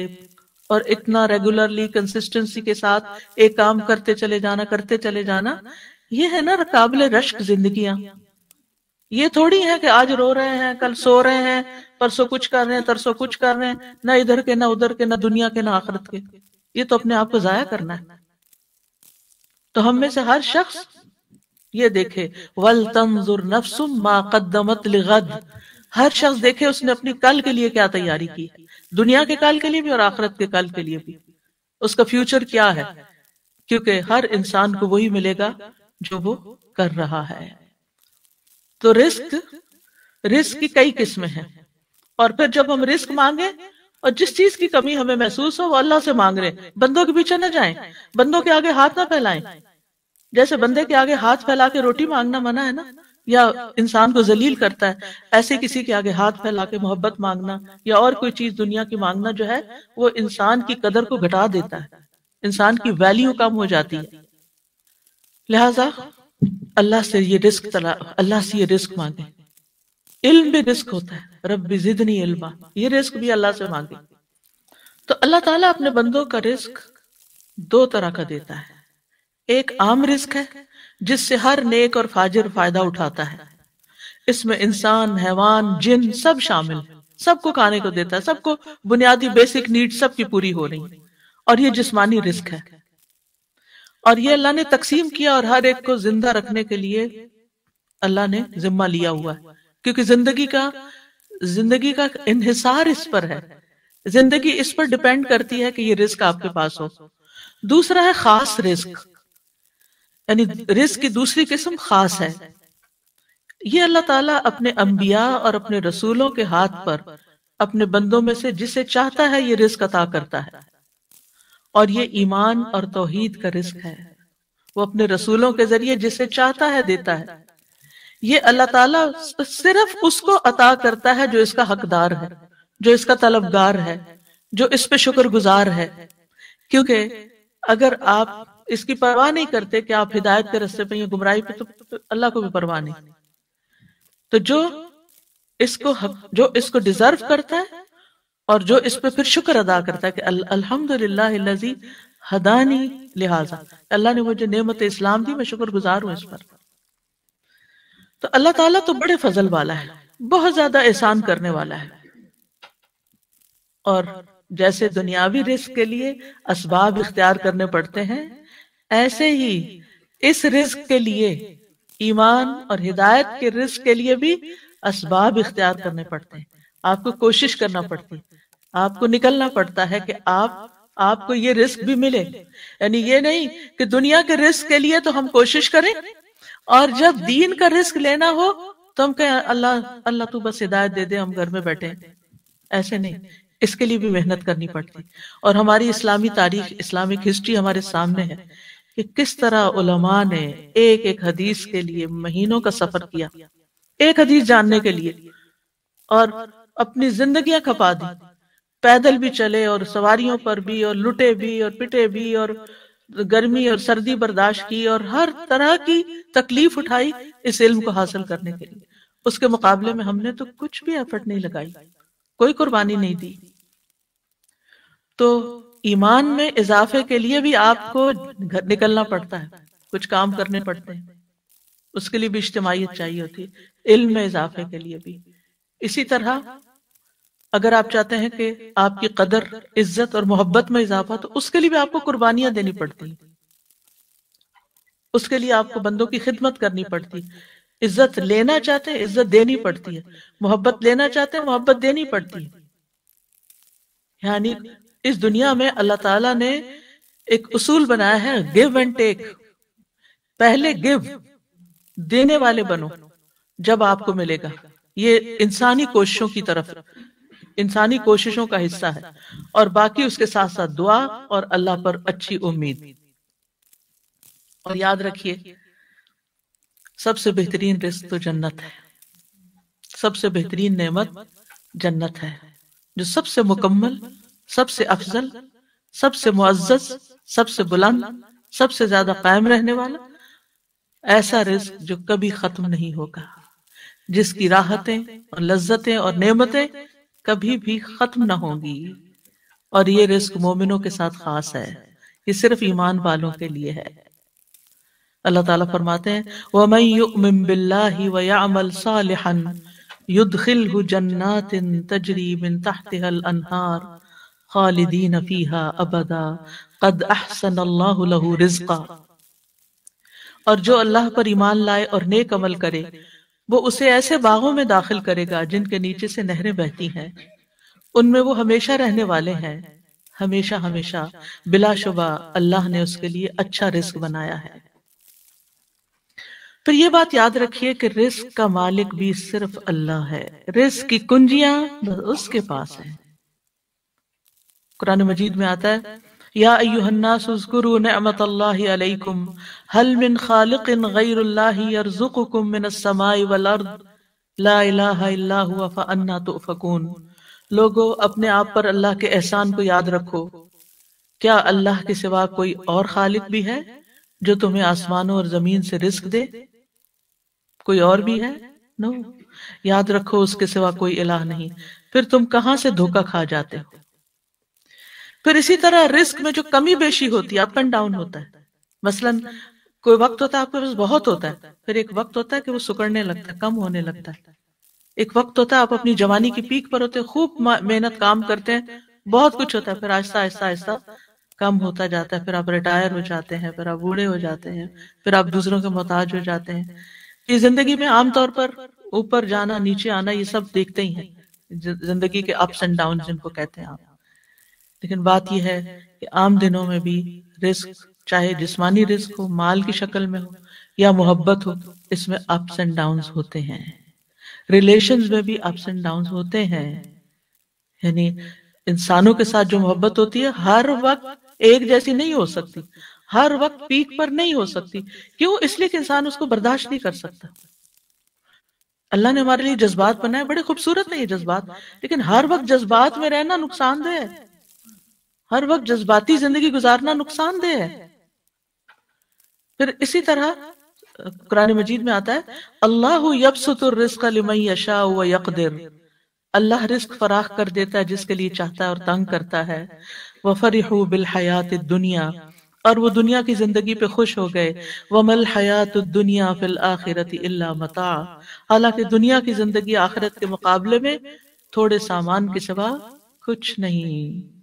S2: और इतना रेगुलरली कंसिस्टेंसी के साथ एक काम करते चले जाना, करते चले जाना, ये है ना काबिल रश्क जिंदगियाँ। ये थोड़ी है कि आज रो रहे हैं, कल सो रहे हैं, परसों कुछ कर रहे हैं, तरसों कुछ कर रहे हैं, ना इधर के, ना उधर के, ना दुनिया के, ना आखरत के। ये तो अपने आप को जाया करना है। तो हम में से हर शख्स ये देखे, वल तंजुर नफ्सुम मा कद्दमत लिगद। हर शख्स देखे, उसने अपनी कल के लिए क्या तैयारी की? दुनिया के कल के लिए भी और आखिरत के कल के लिए भी। उसका फ्यूचर क्या है? क्योंकि हर इंसान को वही मिलेगा जो वो कर रहा है। तो रिस्क रिस्क की कई किस्में हैं। और फिर जब हम रिस्क मांगे और जिस चीज़ की कमी हमें महसूस हो, वो अल्लाह से मांग रहे हैं। बंदों के पीछे न जाएँ। बंदों के आगे हाथ ना फैलाएँ। जैसे बंदे के आगे हाथ फैला के रोटी मांगना मना है ना, या इंसान को जलील करता है, ऐसे किसी के आगे हाथ फैला के मोहब्बत मांगना, या और कोई चीज़ दुनिया की मांगना जो है, वो इंसान की कदर को घटा देता है। इंसान की वैल्यू कम हो जाती है। लिहाजा, अल्लाह से ये रिस्क अल्लाह से ये रिस्क मांगे। इल्म भी रिस्क होता है। रब जिदनी इल्मा, ये रिस्क भी अल्लाह से मांगे तो अल्लाह ताला अपने बंदों का रिस्क दो तरह का देता है। एक आम रिस्क है, जिससे हर नेक और फाजिर फ़ायदा उठाता है। इसमें इंसान, हैवान, जिन सब शामिल सबको खाने को देता है, सबको बुनियादी बेसिक नीड सबकी पूरी हो रही है। और ये जिस्मानी रिस्क है। और ये अल्लाह ने तकसीम किया और हर एक को ज़िंदा रखने के लिए अल्लाह ने जिम्मा लिया हुआ है, क्योंकि ज़िंदगी का ज़िंदगी का इन्हिसार इस पर है। ज़िंदगी इस पर डिपेंड करती है कि ये रिस्क आपके पास हो। दूसरा है खास रिस्क। यानी रिस्क की दूसरी किस्म खास है। ये अल्लाह ताला अपने अंबिया और अपने रसूलों के हाथ पर, अपने बंदों में से जिसे चाहता है ये रिस्क अता करता है। और ये ईमान और तोहीद का रिस्क है। वो अपने रसूलों के ज़रिए जिसे चाहता है देता है। ये अल्लाह ताला सिर्फ़ उसको अता करता है जो इसका हकदार है जो इसका तलबगार है जो इस पे शुक्रगुजार है। क्योंकि अगर आप इसकी परवाह नहीं करते कि आप हिदायत के रस्ते पे या गुमराही पे तो, अल्लाह को भी परवाह नहीं। तो जो इसको हक, जो इसको डिजर्व करता है और जो इस पे फिर शुक्र अदा करता है कि अल्हम्दुलिल्लाह हदानी लिहाजा। अल्लाह ने मुझे नेमत इस्लाम दी मैं शुक्र गुजार हूँ इस पर। तो अल्लाह ताला तो बड़े फजल वाला है, बहुत ज़्यादा एहसान करने वाला है। और जैसे दुनियावी रिस्क के लिए असबाब इख्तियार करने पड़ते हैं, ऐसे ही इस रिस्क के लिए, ईमान और हिदायत के रिस्क के लिए भी असबाब इख्तियार करने पड़ते हैं। आपको कोशिश करना पड़ती है, आपको निकलना पड़ता है कि आप, आपको ये रिस्क भी मिले। यानी ये नहीं कि दुनिया के रिस्क के लिए तो हम कोशिश करें और जब दीन का रिस्क लेना हो तो हम कहें, अल्लाह अल्लाह तू बस हिदायत दे दे, हम घर में बैठे ऐसे नहीं, इसके लिए भी मेहनत करनी पड़ती। और हमारी इस्लामी तारीख, इस्लामिक हिस्ट्री हमारे सामने है कि किस तरह उलमा ने एक एक हदीस के लिए महीनों का सफ़र किया। एक हदीस जानने के लिए। और अपनी जिंदगियाँ खपा दी। पैदल भी चले और सवारियों पर भी और लुटे भी और पिटे भी और गर्मी और सर्दी बर्दाश्त की और हर तरह की तकलीफ़ उठाई इस इल्म को हासिल करने के लिए। उसके मुकाबले में हमने तो कुछ भी एफर्ट नहीं लगाई, कोई कुर्बानी नहीं दी। तो ईमान में इजाफे के लिए भी आपको घर निकलना पड़ता है, कुछ काम करने पड़ते हैं। उसके लिए भी इज्तमाहीत चाहिए होती है, इल्म में इजाफे के लिए भी। इसी तरह अगर आप चाहते हैं कि आपकी कदर, इज़्ज़त और मोहब्बत में इजाफा तो उसके लिए भी आपको कुर्बानियाँ देनी पड़ती। उसके लिए आपको बंदों की खिदमत करनी पड़ती। इज़्ज़त लेना चाहते हैं, इज़्ज़त देनी पड़ती है। मोहब्बत लेना चाहते हैं, मोहब्बत देनी पड़ती है। यानी इस दुनिया में अल्लाह ताला ने एक उसूल बनाया है गिव एंड टेक पहले गिव देने वाले बनो, जब आपको मिलेगा। ये इंसानी कोशिशों की तरफ़। इंसानी कोशिशों का हिस्सा है और बाकी उसके साथ साथ दुआ और अल्लाह पर अच्छी उम्मीद। और याद रखिए सबसे बेहतरीन रिस्क तो जन्नत है। सबसे बेहतरीन नेमत जन्नत है। जो सबसे मुकम्मल सबसे अफजल सबसे मुआज़ सबसे बुलंद सबसे ज़्यादा कायम रहने वाला ऐसा रिस्क जो कभी खत्म नहीं होगा। जिसकी राहतें और लज्जतें और नेमतें कभी भी खत्म ना होंगी। और ये रिस्क मोमिनों के साथ खास है। ये सिर्फ़ ईमान वालों के लिए है। अल्लाह ताला फरमाते हैं, वमन युमिन बिल्लाहि व यअमल सालिहन, युदखिलहु जन्नातिन तजरी मिन तहतिहल अनहार खालिदीन फीहा अबदा, कद अहसन अल्लाहु लहु रिज़्क़ा। और जो अल्लाह पर ईमान लाए और नेक अमल करे वो उसे ऐसे बागों में दाखिल करेगा जिनके नीचे से नहरें बहती हैं। उनमें वो हमेशा रहने वाले हैं। हमेशा हमेशा, बिलाशुबा अल्लाह ने उसके लिए अच्छा रिस्क बनाया है। फिर ये बात याद रखिए कि रिस्क का मालिक भी सिर्फ़ अल्लाह है। रिस्क की कुंजियाँ उसके पास है। कुरान मजीद में आता है हल मिन यरज़ुकुकुम मिनस समाई ला इलाहा इल्ला हुवा फअन्ना तुफकून। लोगो, अपने आप पर अल्लाह के एहसान को याद रखो। क्या अल्लाह के सिवा कोई और खालिक भी है, जो तुम्हें आसमानों और ज़मीन से रिस्क दे? कोई और भी है? नो। याद रखो, उसके सिवा कोई इलाह नहीं। फिर तुम कहाँ से धोखा खा जाते हो? फिर इसी तरह रिस्क में जो कमी बेशी होती है अप एंड डाउन होता है। मसलन, कोई वक्त होता है, आपके पास बहुत होता है, फिर एक वक्त होता है कि वो सुकड़ने लगता है, कम होने लगता है। एक वक्त होता है, आप अपनी जवानी की पीक पर होते हैं, खूब मेहनत काम करते हैं, बहुत कुछ होता है, फिर आहिस्ता आहिस्ता आहिस्ता कम होता जाता है, फिर आप रिटायर हो जाते हैं, फिर आप बूढ़े हो जाते हैं, फिर आप दूसरों के मोहताज हो जाते हैं। ये ज़िंदगी में आमतौर पर ऊपर जाना, नीचे आना, ये सब देखते ही हैं। ज़िंदगी के अप्स एंड डाउन जिनको कहते हैं आप। लेकिन बात यह है कि आम दिनों में भी रिस्क, चाहे जिस्मानी रिस्क हो, माल की शक्ल में हो, या मोहब्बत हो, इसमें अप्स एंड डाउन होते हैं। रिलेशन में भी अप्स एंड डाउन होते हैं। यानी इंसानों के साथ जो मोहब्बत होती है, हर वक्त एक जैसी नहीं हो सकती। हर वक्त पीक पर नहीं हो सकती। क्यों? इसलिए कि इंसान उसको बर्दाश्त नहीं कर सकता। अल्लाह ने हमारे लिए जज्बात बनाए। बड़े खूबसूरत है ये जज्बात। लेकिन हर वक्त जज्बात में रहना नुकसानदेह है। हर वक्त जज्बाती ज़िंदगी गुजारना नुकसानदेह है। फिर इसी तरह कुरान मजीद में आता है अल्लाह यशा व यकदिर। अल्लाह रिस्क फराख कर देता है जिसके लिए चाहता है और तंग करता है। वफरिहू बिल हयात दुनिया। और वो दुनिया की ज़िंदगी पे खुश हो गए। वमल हयात दुनिया फिल आखिरत इल्ला मता। हालाँकि दुनिया की ज़िंदगी आखिरत के मुकाबले में थोड़े सामान के सिवा कुछ नहीं।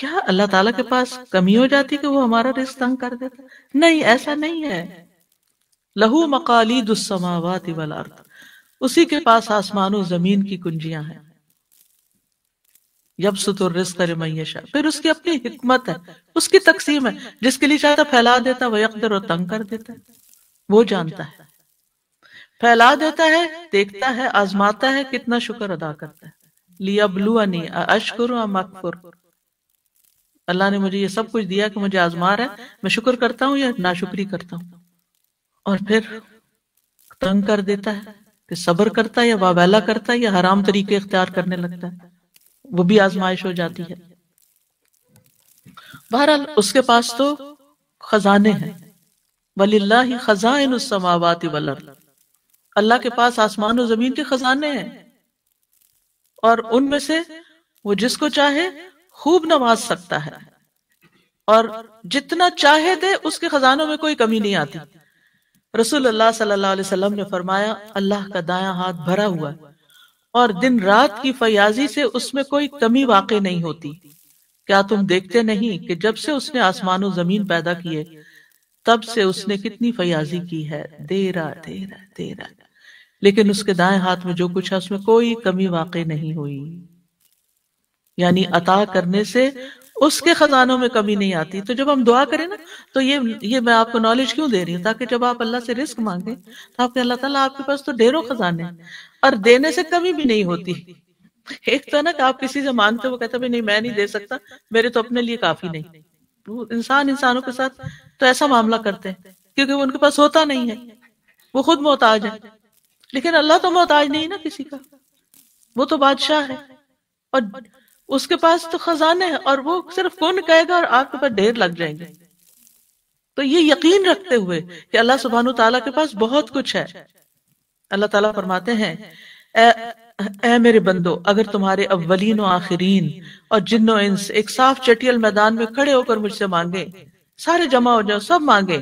S2: क्या अल्लाह ताला के पास कमी हो जाती कि वो हमारा रिस्क तंग कर देता? नहीं, ऐसा नहीं है। लहू मकाली दुस्समावात वल अर्द। उसी के पास आसमानों ज़मीन की कुंजियाँ हैं। जब सुतुर रिस्क करे मैशा फिर उसकी अपनी हिकमत है। उसकी तकसीम है। जिसके लिए चाहता फैला देता, वह अकदर और तंग कर देता है। वो जानता है। फैला देता है, देखता है, आजमाता है, कितना शुक्र अदा करता है। लिया बलुआनी अशकुर मकफुर अल्लाह ने मुझे ये सब कुछ दिया कि मुझे आजमा रहा है। मैं शुक्र करता हूँ या नाशुक्री करता हूँ। और फिर तंग कर देता है कि सब्र करता है या वावेला करता है या हराम तरीके इख्तियार करने लगता है। वो भी आजमाइश हो जाती है। बहरहाल, उसके पास तो खजाने हैं। वलिल्ला ही खजाइन समावाति वलर अल्लाह के पास आसमान और ज़मीन के खजाने हैं। और उनमें से वो जिसको चाहे खूब नवाज़ सकता है। और जितना चाहे दे, उसके खजानों में कोई कमी नहीं आती। रसूल अल्लाह सल्लल्लाहु अलैहि वसल्लम ने फरमाया, अल्लाह का दाया हाथ भरा हुआ और दिन रात की फयाजी से उसमें कोई कमी वाक़ नहीं होती। क्या तुम देखते नहीं कि जब से उसने आसमान ज़मीन पैदा किए, तब से उसने कितनी फयाजी की है? दे रहा दे रहा दे रहा लेकिन उसके दाएँ हाथ में जो कुछ है, उसमें कोई कमी वाकई नहीं हुई। यानी अता करने से उसके खजानों में कमी नहीं आती। तो जब हम दुआ करें ना तो ये ये मैं आपको नॉलेज क्यों दे रही हूँ? ताकि जब आप अल्लाह से रिस्क मांगे तो आपके अल्लाह ताला आपके पास तो ढेरों खजाने और देने से कमी भी नहीं होती। एक तो ना कि आप किसी से मांगते वो कहते नहीं, मैं नहीं दे सकता, मेरे तो अपने लिए काफ़ी नहीं। इंसान इंसानों के साथ तो ऐसा मामला करते हैं, क्योंकि उनके पास होता नहीं है। वो खुद मोहताज है। लेकिन अल्लाह तो मोहताज नहीं ना किसी का। वो तो बादशाह है। और उसके पास तो खजाने हैं और वो सिर्फ़ कौन कहेगा और आपके पास ढेर लग जाएँगे। तो ये यकीन रखते हुए कि अल्लाह सुबहान ताला के पास बहुत कुछ है। अल्लाह ताला फरमाते हैं, ए मेरे बंदो, अगर तुम्हारे अव्वलीन आखिरीन और जिन्नो इंस एक साफ़ चटियल मैदान में खड़े होकर मुझसे मांगे, सारे जमा हो जाओ, सब मांगे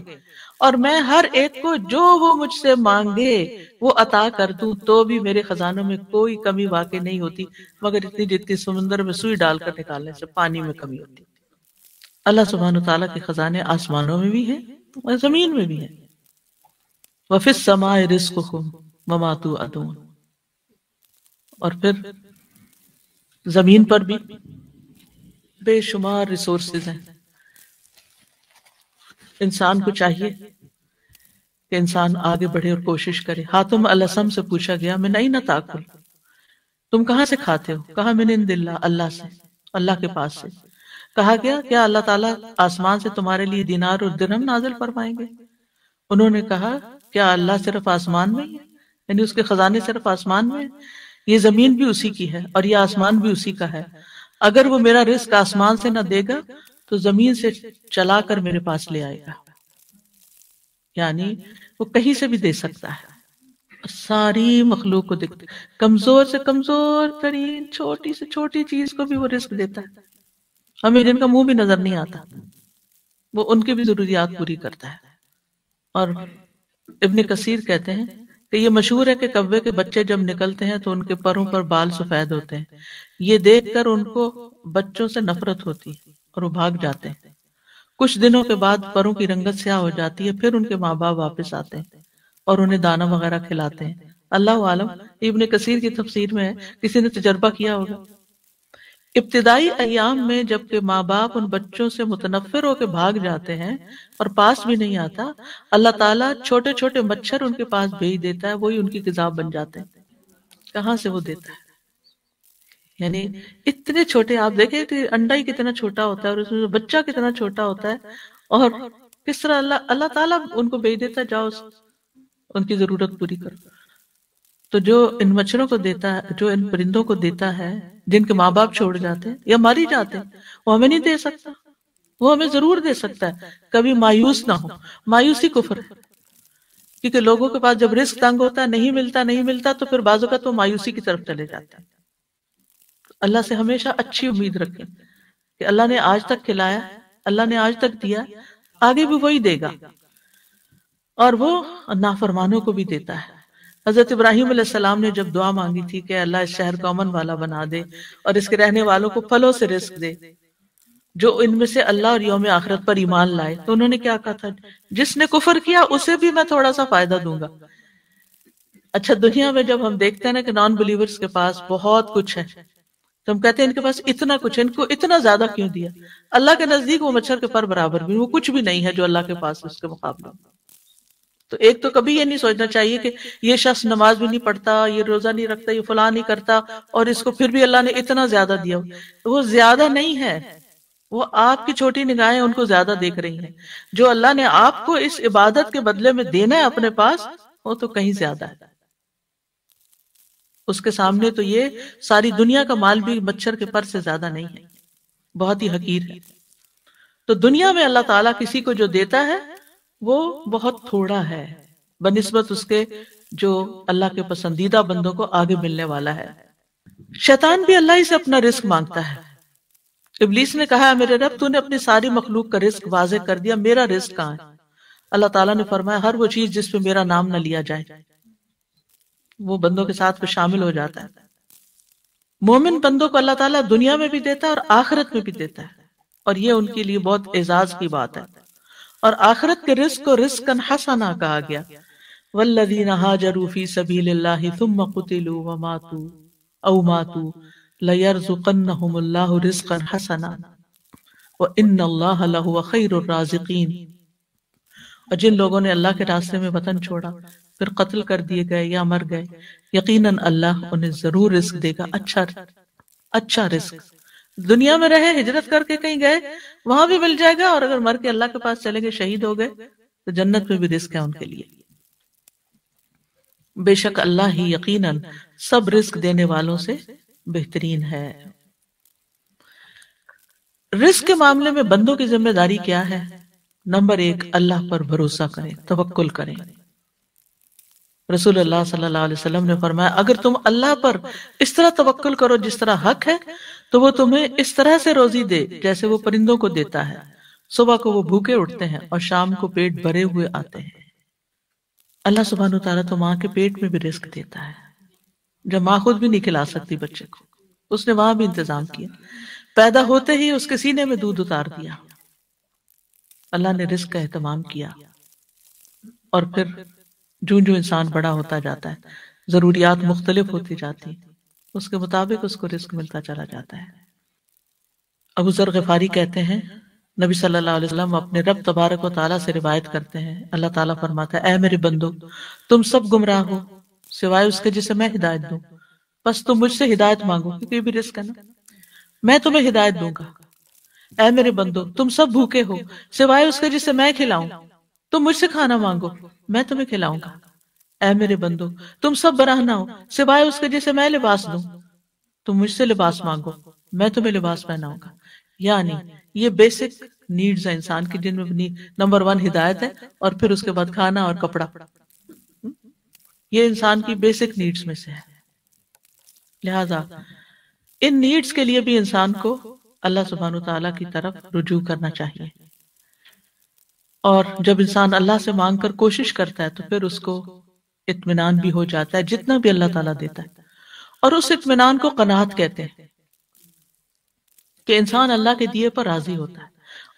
S2: और मैं हर एक को जो वो मुझसे मांगे, वो अता कर दूँ तो भी मेरे खजानों में कोई कमी वाकई नहीं होती। मगर इतनी जितनी समुद्र में सुई डालकर निकालने से पानी में कमी होती। अल्लाह सुबहान तला के खजाने आसमानों में भी है और ज़मीन में भी है। वफिस समाए रिस्क ममातू अदून और फिर ज़मीन पर भी बेशुमार रिसोर्सेज हैं। इंसान को चाहिए कि इंसान आगे बढ़े और कोशिश करे। हाथुम अलसम से पूछा गया, मैं नहीं ना ताकुल। तुम कहाँ से खाते हो? कहा मैंने दिल्ला, अल्लाह से, अल्लाह के पास से? कहा गया, क्या अल्लाह ताला आसमान से तुम्हारे लिए दिनार और दिरहम नाजिल फरमाएँगे? उन्होंने कहा, क्या अल्लाह सिर्फ़ आसमान में है? यानी उसके खजाने सिर्फ़ आसमान में है? ये ज़मीन भी उसी की है और ये आसमान भी उसी का है। अगर वो मेरा रिस्क आसमान से ना देगा तो ज़मीन से चलाकर मेरे पास ले आएगा यानी वो कहीं से भी दे सकता है। सारी मखलूक को दिखते, कमज़ोर से कमज़ोर तरीन छोटी से छोटी चीज़ को भी वो रिस्क देता है। हमें जिनका मुँह भी नज़र नहीं आता। वो उनकी भी जरूरियात पूरी करता है। और इब्ने कसीर कहते हैं कि ये मशहूर है कि कब्बे के बच्चे जब निकलते हैं तो उनके परों पर बाल सफ़ेद होते हैं। ये देखकर उनको बच्चों से नफरत होती है। और वो भाग जाते हैं। कुछ दिनों के बाद परों की रंगत स्याह हो जाती है, फिर उनके माँ बाप वापस आते हैं और उन्हें दाना वगैरह खिलाते हैं। अल्लाह आलम, इब्ने कसीर की तफसीर में किसी ने तजर्बा किया होगा। इब्तदाई अयाम में जबकि माँ बाप उन बच्चों से मुतनफर होकर भाग जाते हैं और पास भी नहीं आता, अल्लाह ताला छोटे छोटे मच्छर उनके पास भेज देता है, वही उनकी किताब बन जाते हैं। कहाँ से वो देता है? यानी इतने छोटे, आप देखें कि अंडा ही कितना छोटा होता है और उसमें बच्चा कितना छोटा होता है और किस तरह अल्लाह अल्लाह ताला उनको भेज देता जाओ उनकी ज़रूरत पूरी करो। तो जो इन मच्छरों को देता है, जो इन परिंदों को देता है, जिनके माँ बाप छोड़ जाते हैं या मर जाते हैं, वो हमें नहीं दे सकता। वो हमें ज़रूर दे सकता है। कभी मायूस ना हो। मायूसी कुफर है। क्योंकि लोगों के पास जब रिस्क तंग होता है, नहीं मिलता नहीं मिलता तो फिर बाजू का तो मायूसी की तरफ़ चले जाते हैं। अल्लाह से हमेशा अच्छी उम्मीद रखें कि अल्लाह ने आज तक खिलाया, अल्लाह ने आज तक दिया, आगे भी वही देगा। और वो नाफरमानों को भी देता है। हज़रत इब्राहिम सलाम ने जब दुआ मांगी थी कि अल्लाह इस शहर को अमन वाला बना दे और इसके रहने वालों को फलों से रिस्क दे, जो इनमें से अल्लाह और योम आखिरत पर ईमान लाए तो उन्होंने क्या कहा था? जिसने कुफर किया, उसे भी मैं थोड़ा सा फ़ायदा दूँगा। अच्छा दुनिया में जब हम देखते हैं ना कि नॉन बिलीवर्स के पास बहुत कुछ है तो हम कहते हैं इनके पास इतना कुछ है, इनको इतना ज़्यादा क्यों दिया? अल्लाह के नज़दीक वो मच्छर के पर बराबर भी, वो कुछ भी नहीं है जो अल्लाह के पास है उसके मुकाबले। तो एक तो कभी ये नहीं सोचना चाहिए कि ये शख्स नमाज़ भी नहीं पढ़ता, ये रोजा नहीं रखता, ये फुला नहीं करता, और इसको फिर भी अल्लाह ने इतना ज़्यादा दिया वो ज़्यादा नहीं है। वो आपकी छोटी निगाहें उनको ज़्यादा देख रही हैं। जो अल्लाह ने आपको इस इबादत के बदले में देना है अपने पास, वो तो कहीं ज़्यादा है। उसके सामने तो ये सारी दुनिया का माल भी मच्छर के पर से ज़्यादा नहीं है। बहुत ही हकीर है। तो दुनिया में अल्लाह ताला किसी को जो देता है, वो बहुत थोड़ा है। बनस्बत उसके जो अल्लाह के पसंदीदा बंदों को आगे मिलने वाला है। शैतान भी अल्लाह से अपना रिस्क माँगता है। इबलीस ने कहा, मेरे रब, तूने अपनी सारी मखलूक का रिस्क वाजे कर दिया, मेरा रिस्क कहाँ है? अल्लाह ताला ने फरमाया, हर वो चीज़ जिसपे मेरा नाम न लिया जाए। वो बंदों के साथ फिर शामिल हो जाता है। मोमिन बंदों को अल्लाह ताला दुनिया में भी देता है और आखिरत में भी देता है। और ये उनके लिए बहुत एजाज की बात है। और आखिरत के रिस्क को रिस्क हसना कहा गया। वल्लदीन हाजरू फ़ी सबीलिल्लाहि थुम्मा कुतिलू व मातू, औ मातू, लयरजुकन्नहुमुल्लाहु रिज़्क़न हसना। व इन्नल्लाह लहु खैरुर राज़िकीन और जिन लोगों ने अल्लाह के रास्ते में वतन छोड़ा फिर कत्ल कर दिए गए या मर गए। यकीनन अल्लाह उन्हें ज़रूर रिस्क देगा। अच्छा अच्छा रिस्क। दुनिया में रहे, हिजरत करके कहीं गए, वहाँ भी मिल जाएगा और अगर मर के अल्लाह के पास चले गए, शहीद हो गए तो जन्नत में भी रिस्क है उनके लिए। बेशक अल्लाह ही यकीनन सब रिस्क देने वालों से बेहतरीन है। रिस्क के मामले में बंदों की ज़िम्मेदारी क्या है? नंबर एक, अल्लाह पर भरोसा करें, तवक्कुल करें। रसूल अल्लाह सल्लल्लाहु अलैहि वसल्लम ने फरमाया, अगर तुम अल्लाह पर इस तरह तवक्कुल करो जिस तरह हक है तो वो तुम्हें इस तरह से रोजी दे जैसे वो परिंदों को देता है। सुबह को वो भूखे उठते हैं और शाम को पेट भरे हुए आते हैं। अल्लाह सुबहान ताला तो माँ के पेट में भी रिस्क देता है। जब माँ खुद भी नहीं खिला सकती बच्चे को, उसने वहाँ भी इंतज़ाम किया। पैदा होते ही उसके सीने में दूध उतार दिया। अल्लाह ने रिस्क का एहतमाम किया और फिर जो जो इंसान बड़ा होता जाता है, जरूरियात मुख्तलिफ़ होती जाती उसके मुताबिक उसको रिस्क मिलता चला जाता है। अबू जर गफारी कहते हैं, नबी सल्लल्लाहु अलैहि वसल्लम अपने रब तबारक व से रिवायत करते हैं। अल्लाह ताला फरमाता है, ए मेरे बंदो, तुम सब गुमराह हो, सिवाय उसके जिसे मैं हिदायत दूँ। बस तुम मुझसे हिदायत मांगो, क्योंकि ये भी रिस्क है ना। मैं तुम्हें हिदायत दूँगा। ए मेरे बंदो, तुम सब भूखे हो, सिवाय उसके जिसे मैं खिलाऊं। तुम मुझसे खाना मांगो मैं तुम्हें खिलाऊँगा। ऐ मेरे बंदो तुम सब बराहना हो, सिवाय उसके जैसे मैं लिबास दू। तुम मुझसे लिबास मांगो, मैं तुम्हें लिबास पहनाऊँगा। यानी, ये बेसिक नीड्स है इंसान की, जिनमें नंबर वन हिदायत है और फिर उसके बाद खाना और कपड़ा। ये इंसान की बेसिक नीड्स में से है। लिहाजा, इन नीड्स के लिए भी इंसान को अल्लाह सुबहान तला की तरफ़ रुजू करना चाहिए। और जब इंसान अल्लाह से मांग कर कोशिश करता है तो फिर उसको इत्मीनान भी हो जाता है, जितना भी अल्लाह ताला देता है। और उस इत्मीनान को कनात कहते हैं कि इंसान अल्लाह के दिए पर राज़ी होता है।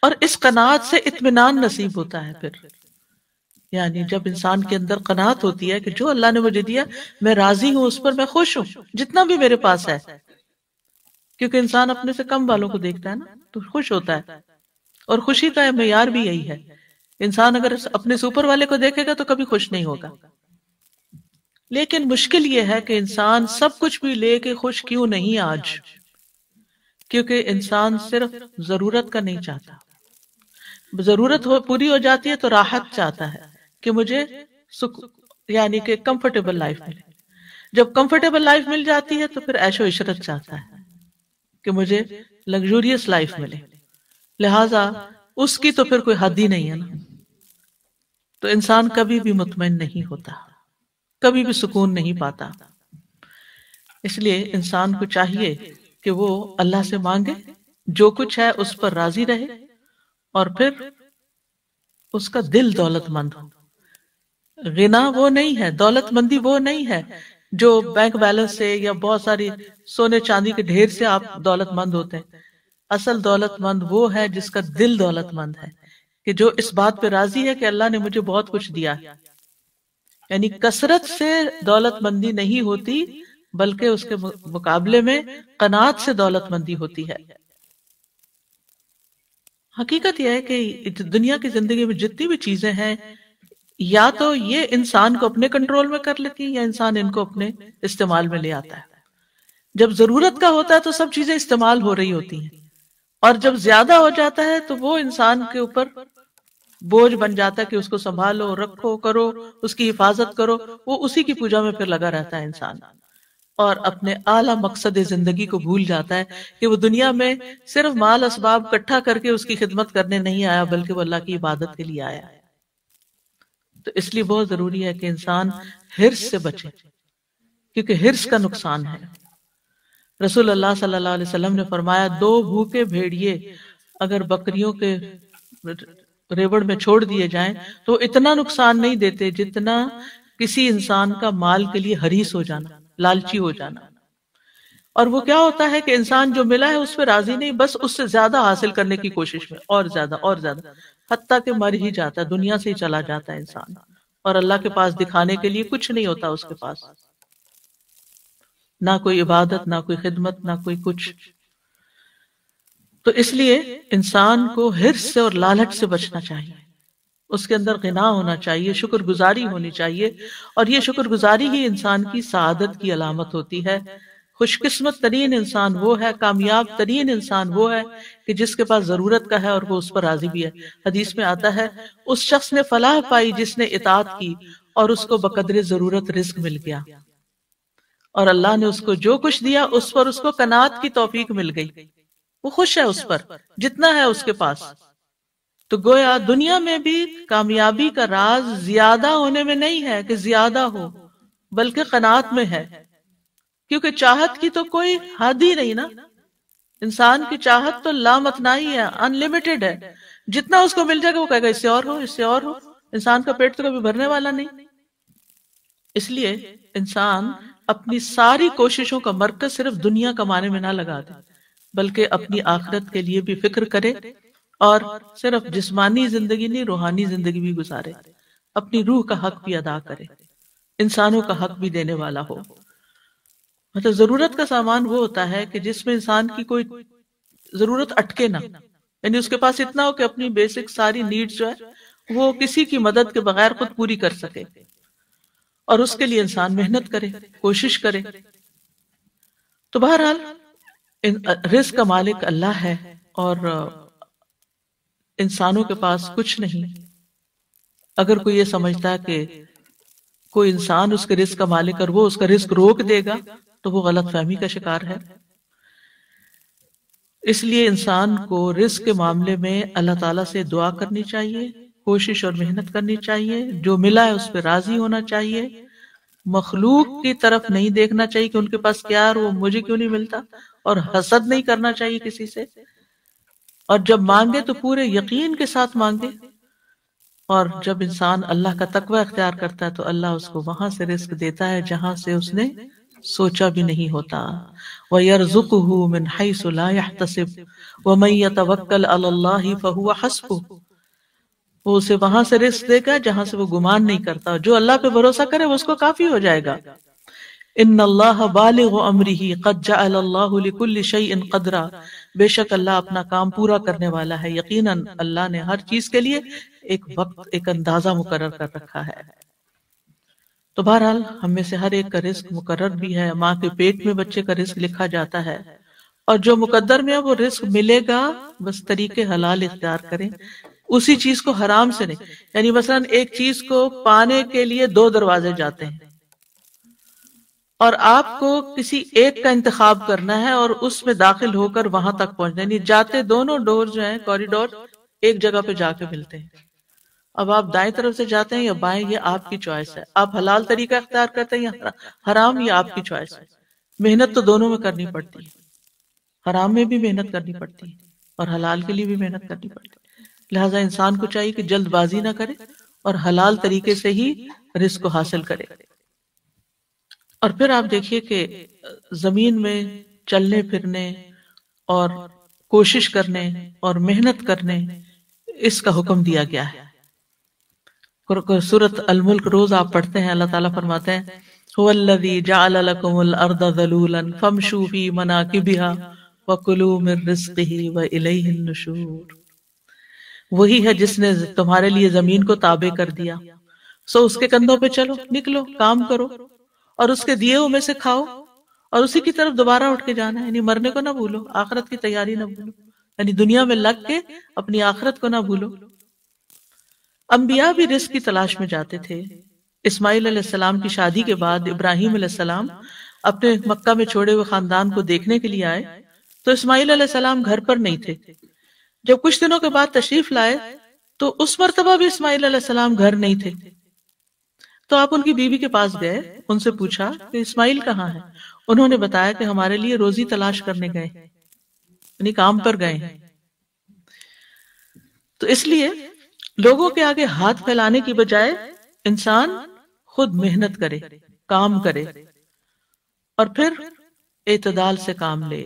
S2: और इस कनात से इत्मीनान नसीब होता है फिर। यानी जब इंसान के अंदर कनात होती है कि जो अल्लाह ने मुझे दिया, मैं राज़ी हूँ, उस पर मैं खुश हूँ, जितना भी मेरे पास है। क्योंकि इंसान अपने से कम वालों को देखता है ना तो खुश होता है। और खुशी का मैार भी यही है इंसान अगर अपने सुपर वाले को देखेगा तो कभी खुश नहीं होगा। लेकिन मुश्किल यह है कि इंसान सब कुछ भी लेके खुश क्यों नहीं आज? क्योंकि इंसान सिर्फ़ ज़रूरत का नहीं चाहता। ज़रूरत हो, पूरी हो जाती है तो राहत चाहता है कि मुझे सुख, यानी कि कंफर्टेबल लाइफ मिले। जब कंफर्टेबल लाइफ मिल जाती है तो फिर ऐशो इशरत चाहता है कि मुझे लग्जूरियस लाइफ मिले। लिहाजा उसकी तो फिर कोई हद ही नहीं है ना। तो इंसान कभी भी मुतमिन नहीं होता। कभी भी सुकून नहीं पाता। इसलिए इंसान को चाहिए कि वो अल्लाह से मांगे जो कुछ है उस पर राज़ी रहे और फिर उसका दिल दौलतमंद हो। गिना वो नहीं है दौलतमंदी वो नहीं है जो बैंक बैलेंस से या बहुत सारी सोने चांदी के ढेर से आप दौलतमंद होते हैं। असल दौलतमंद वो है जिसका दिल दौलतमंद है। कि जो इस बात पे राज़ी है कि अल्लाह ने मुझे बहुत कुछ दिया यानी कसरत से दौलतमंदी नहीं होती, बल्कि उसके मुकाबले में कनात से दौलतमंदी होती है। हकीकत यह है कि दुनिया की ज़िंदगी में जितनी भी चीज़ें हैं, या तो ये इंसान को अपने कंट्रोल में कर लेती है, या इंसान इनको अपने इस्तेमाल में ले आता है। जब ज़रूरत का होता है तो सब चीज़ें इस्तेमाल हो रही होती हैं। और जब ज़्यादा हो जाता है तो वो इंसान के ऊपर बोझ बन जाता है कि उसको संभालो, रखो, करो, उसकी हिफाजत करो। वो उसी की पूजा में फिर लगा रहता है इंसान। और अपने आला मकसद ज़िंदगी को भूल जाता है कि वो दुनिया में सिर्फ़ माल असबाब इकट्ठा करके उसकी खिदमत करने नहीं आया, बल्कि वो अल्लाह की इबादत के लिए आया तो इसलिए बहुत ज़रूरी है कि इंसान हिर्स से बचे, क्योंकि हिर्स का नुकसान है। रसूल अल्लाह सल्लल्लाहु अलैहि वसल्लम ने फरमाया, दो भूखे भेड़िए अगर बकरियों के रेवड़ में छोड़ दिए जाएँ तो इतना नुकसान नहीं देते जितना किसी इंसान का माल के लिए हरीस हो जाना, लालची हो जाना। और वो क्या होता है कि इंसान जो मिला है, उस पर राज़ी नहीं, बस उससे ज़्यादा हासिल करने की कोशिश में, और ज़्यादा और ज़्यादा। हत्या के मर ही जाता है, दुनिया से ही चला जाता है इंसान। और अल्लाह के पास दिखाने के लिए कुछ नहीं होता उसके पास। ना कोई इबादत, ना कोई खिदमत, ना कोई कुछ। तो इसलिए इंसान को हिर्स से और लालच से बचना चाहिए। उसके अंदर गिना होना चाहिए, शुक्रगुजारी होनी चाहिए, और ये शुक्रगुजारी ही इंसान की सादत की अलामत होती है। खुशकिस्मत तरीन इंसान वो है, कामयाब तरीन इंसान वो है कि जिसके पास ज़रूरत का है और वो उस पर राज़ी भी है। हदीस में आता है, उस शख्स ने फलाह पाई जिसने इतात की और उसको बकदर ज़रूरत रिस्क मिल गया। और अल्लाह ने उसको जो कुछ दिया, उस पर उसको कनात की तोफीक मिल गई। वो खुश है उस पर, जितना है उसके पास। तो गोया दुनिया में भी कामयाबी का राज ज़्यादा होने में नहीं है कि ज़्यादा हो, बल्कि कनात में है। क्योंकि चाहत की तो कोई हद ही नहीं ना। इंसान की चाहत तो लामतना ही है अनलिमिटेड है। जितना उसको मिल जाएगा, वो कहेगा, इससे और हो, इससे और हो। इंसान का पेट तो कभी भरने वाला नहीं। इसलिए इंसान अपनी सारी कोशिशों का मरकज सिर्फ़ दुनिया कमाने में ना लगा दे, बल्कि अपनी आखिरत के लिए भी फ़िक्र करे और सिर्फ़ जिस्मानी ज़िंदगी नहीं, रूहानी ज़िंदगी भी गुजारे। अपनी रूह का हक भी अदा करे, इंसानों का हक भी देने वाला हो। मतलब ज़रूरत का सामान वो होता है कि जिसमें इंसान की कोई ज़रूरत अटके ना। यानी उसके पास इतना हो कि अपनी बेसिक सारी नीड्स जो है, वो किसी की मदद के बगैर खुद पूरी कर सके। और उसके लिए इंसान मेहनत करे, कोशिश करे। तो बहरहाल रिस्क का मालिक अल्लाह है और इंसानों के पास कुछ नहीं। अगर कोई ये समझता है कि कोई इंसान उसके रिस्क का मालिक और वो उसका रिस्क रोक देगा तो वो गलत फहमी का शिकार है। इसलिए इंसान को रिस्क के मामले में अल्लाह ताला से दुआ करनी चाहिए। कोशिश और मेहनत करनी चाहिए। जो मिला है उस पर राज़ी होना चाहिए। मखलूक की तरफ़ नहीं देखना चाहिए कि उनके पास क्या है वो मुझे क्यों नहीं मिलता। और हसद नहीं करना चाहिए किसी से। और जब मांगे तो पूरे यकीन के साथ मांगे। और जब इंसान अल्लाह का तकवा अख्तियार करता है तो अल्लाह उसको वहाँ से रिस्क देता है जहाँ से उसने सोचा भी नहीं होता। वह यरजुकहू मिन यतवक्कल अलल्लाह फहुवा हस्बु वो उसे वहाँ से रिस्क देगा जहाँ से वो गुमान नहीं करता। जो अल्लाह पे भरोसा करे, वो उसको काफ़ी हो जाएगा। इन अल्लाह बालिग अमरी शैइन कदरा। बेशक अल्लाह अपना काम पूरा करने वाला है। यकीनन अल्लाह ने हर चीज़ के लिए एक वक्त, एक अंदाज़ा मुकर कर रखा है। तो बहरहाल, हम में से हर एक का रिस्क मुकर भी है। माँ के पेट में बच्चे का रिस्क लिखा जाता है। और जो मुकद्दर में है, वो रिस्क मिलेगा। बस तरीके हलाल इख्तियार करें। उसी चीज़ को हराम से नहीं। यानी मसलन एक चीज़ को पाने के लिए दो दरवाजे जाते हैं। और आपको किसी एक का इंतखाब करना है और उसमें दाखिल होकर वहाँ तक पहुँचना यानी जाते दोनों डोर जो है, कॉरिडोर, एक जगह पे जाके मिलते हैं। अब आप दाएँ तरफ़ से जाते हैं या बाएँ, ये आपकी चॉइस है। आप हलाल तरीका अख्तियार करते हैं या हराम, ये आपकी चॉइस है। मेहनत तो दोनों में करनी पड़ती है। हराम में भी मेहनत करनी पड़ती है और हलाल के लिए भी मेहनत करनी पड़ती है। लिहाजा इंसान को चाहिए कि जल्दबाजी ना करे और हलाल तरीके से ही रिस्क को हासिल करे। और फिर आप देखिए कि ज़मीन में चलने, फिरने और कोशिश करने और मेहनत करने, इसका हुक्म दिया गया है। सूरत अल मुल्क रोज आप पढ़ते हैं, अल्लाह ताला फरमाते हैं फमशू फ़ी मनाकिबिहा वकुलू मिन रिज़्क़िही व इलैहि नुशूर। वही है जिसने तुम्हारे लिए ज़मीन को ताबे कर दिया। सो उसके कंधों पे चलो, निकलो, काम करो और उसके दिए हुए से खाओ और उसी की तरफ़ दोबारा उठ के जाना यानी मरने को ना भूलो, आखरत की तैयारी ना भूलो। यानी दुनिया में लग के अपनी आखरत को ना भूलो। अंबिया भी रिस्क की तलाश में जाते थे। इस्माइल की शादी के बाद इब्राहिम अपने मक्का में छोड़े हुए खानदान को देखने के लिए आए। तो इस्माइल घर पर नहीं थे। जब कुछ दिनों के बाद तशरीफ़ लाए तो उस मरतबा भी इस्माइल सलाम घर नहीं थे। तो आप उनकी बीवी के पास गए, उनसे पूछा कि इस्माइल कहाँ है? उन्होंने बताया कि हमारे लिए रोजी तलाश करने गए, यानी काम पर गए तो इसलिए लोगों के आगे हाथ फैलाने की बजाय इंसान खुद मेहनत करे, काम करे और फिर एतदाल से काम ले।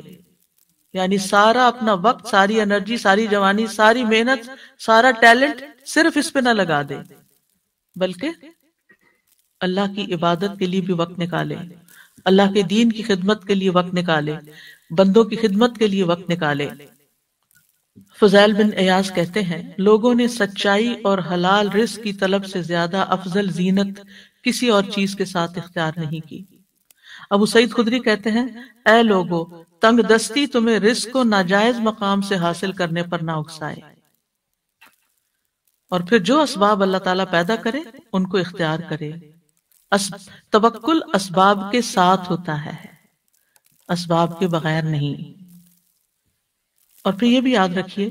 S2: यानी सारा अपना वक्त, सारी एनर्जी सारी जवानी, सारी मेहनत, सारा टैलेंट सिर्फ़ इस पे ना लगा दे। बल्कि अल्लाह की इबादत के लिए भी वक्त निकाले, अल्लाह के दीन की खिदमत के लिए वक्त निकाले, बंदों की खिदमत के लिए वक्त निकाले। फजैल बिन एयाज कहते हैं, लोगों ने सच्चाई और हलाल रिस्क की तलब से ज़्यादा अफजल जीनत किसी और चीज़ के साथ इख्तियार नहीं की। अबू सईद खुदरी कहते हैं ए लोगो तंग दस्ती तुम्हें रिस्क को नाजायज मकाम से हासिल करने पर ना उकसाए। और फिर जो असबाब अल्लाह ताला पैदा करे उनको इख्तियार करे। अस, तवक्कुल असबाब के साथ होता है असबाब के बगैर नहीं। और फिर ये भी याद रखिए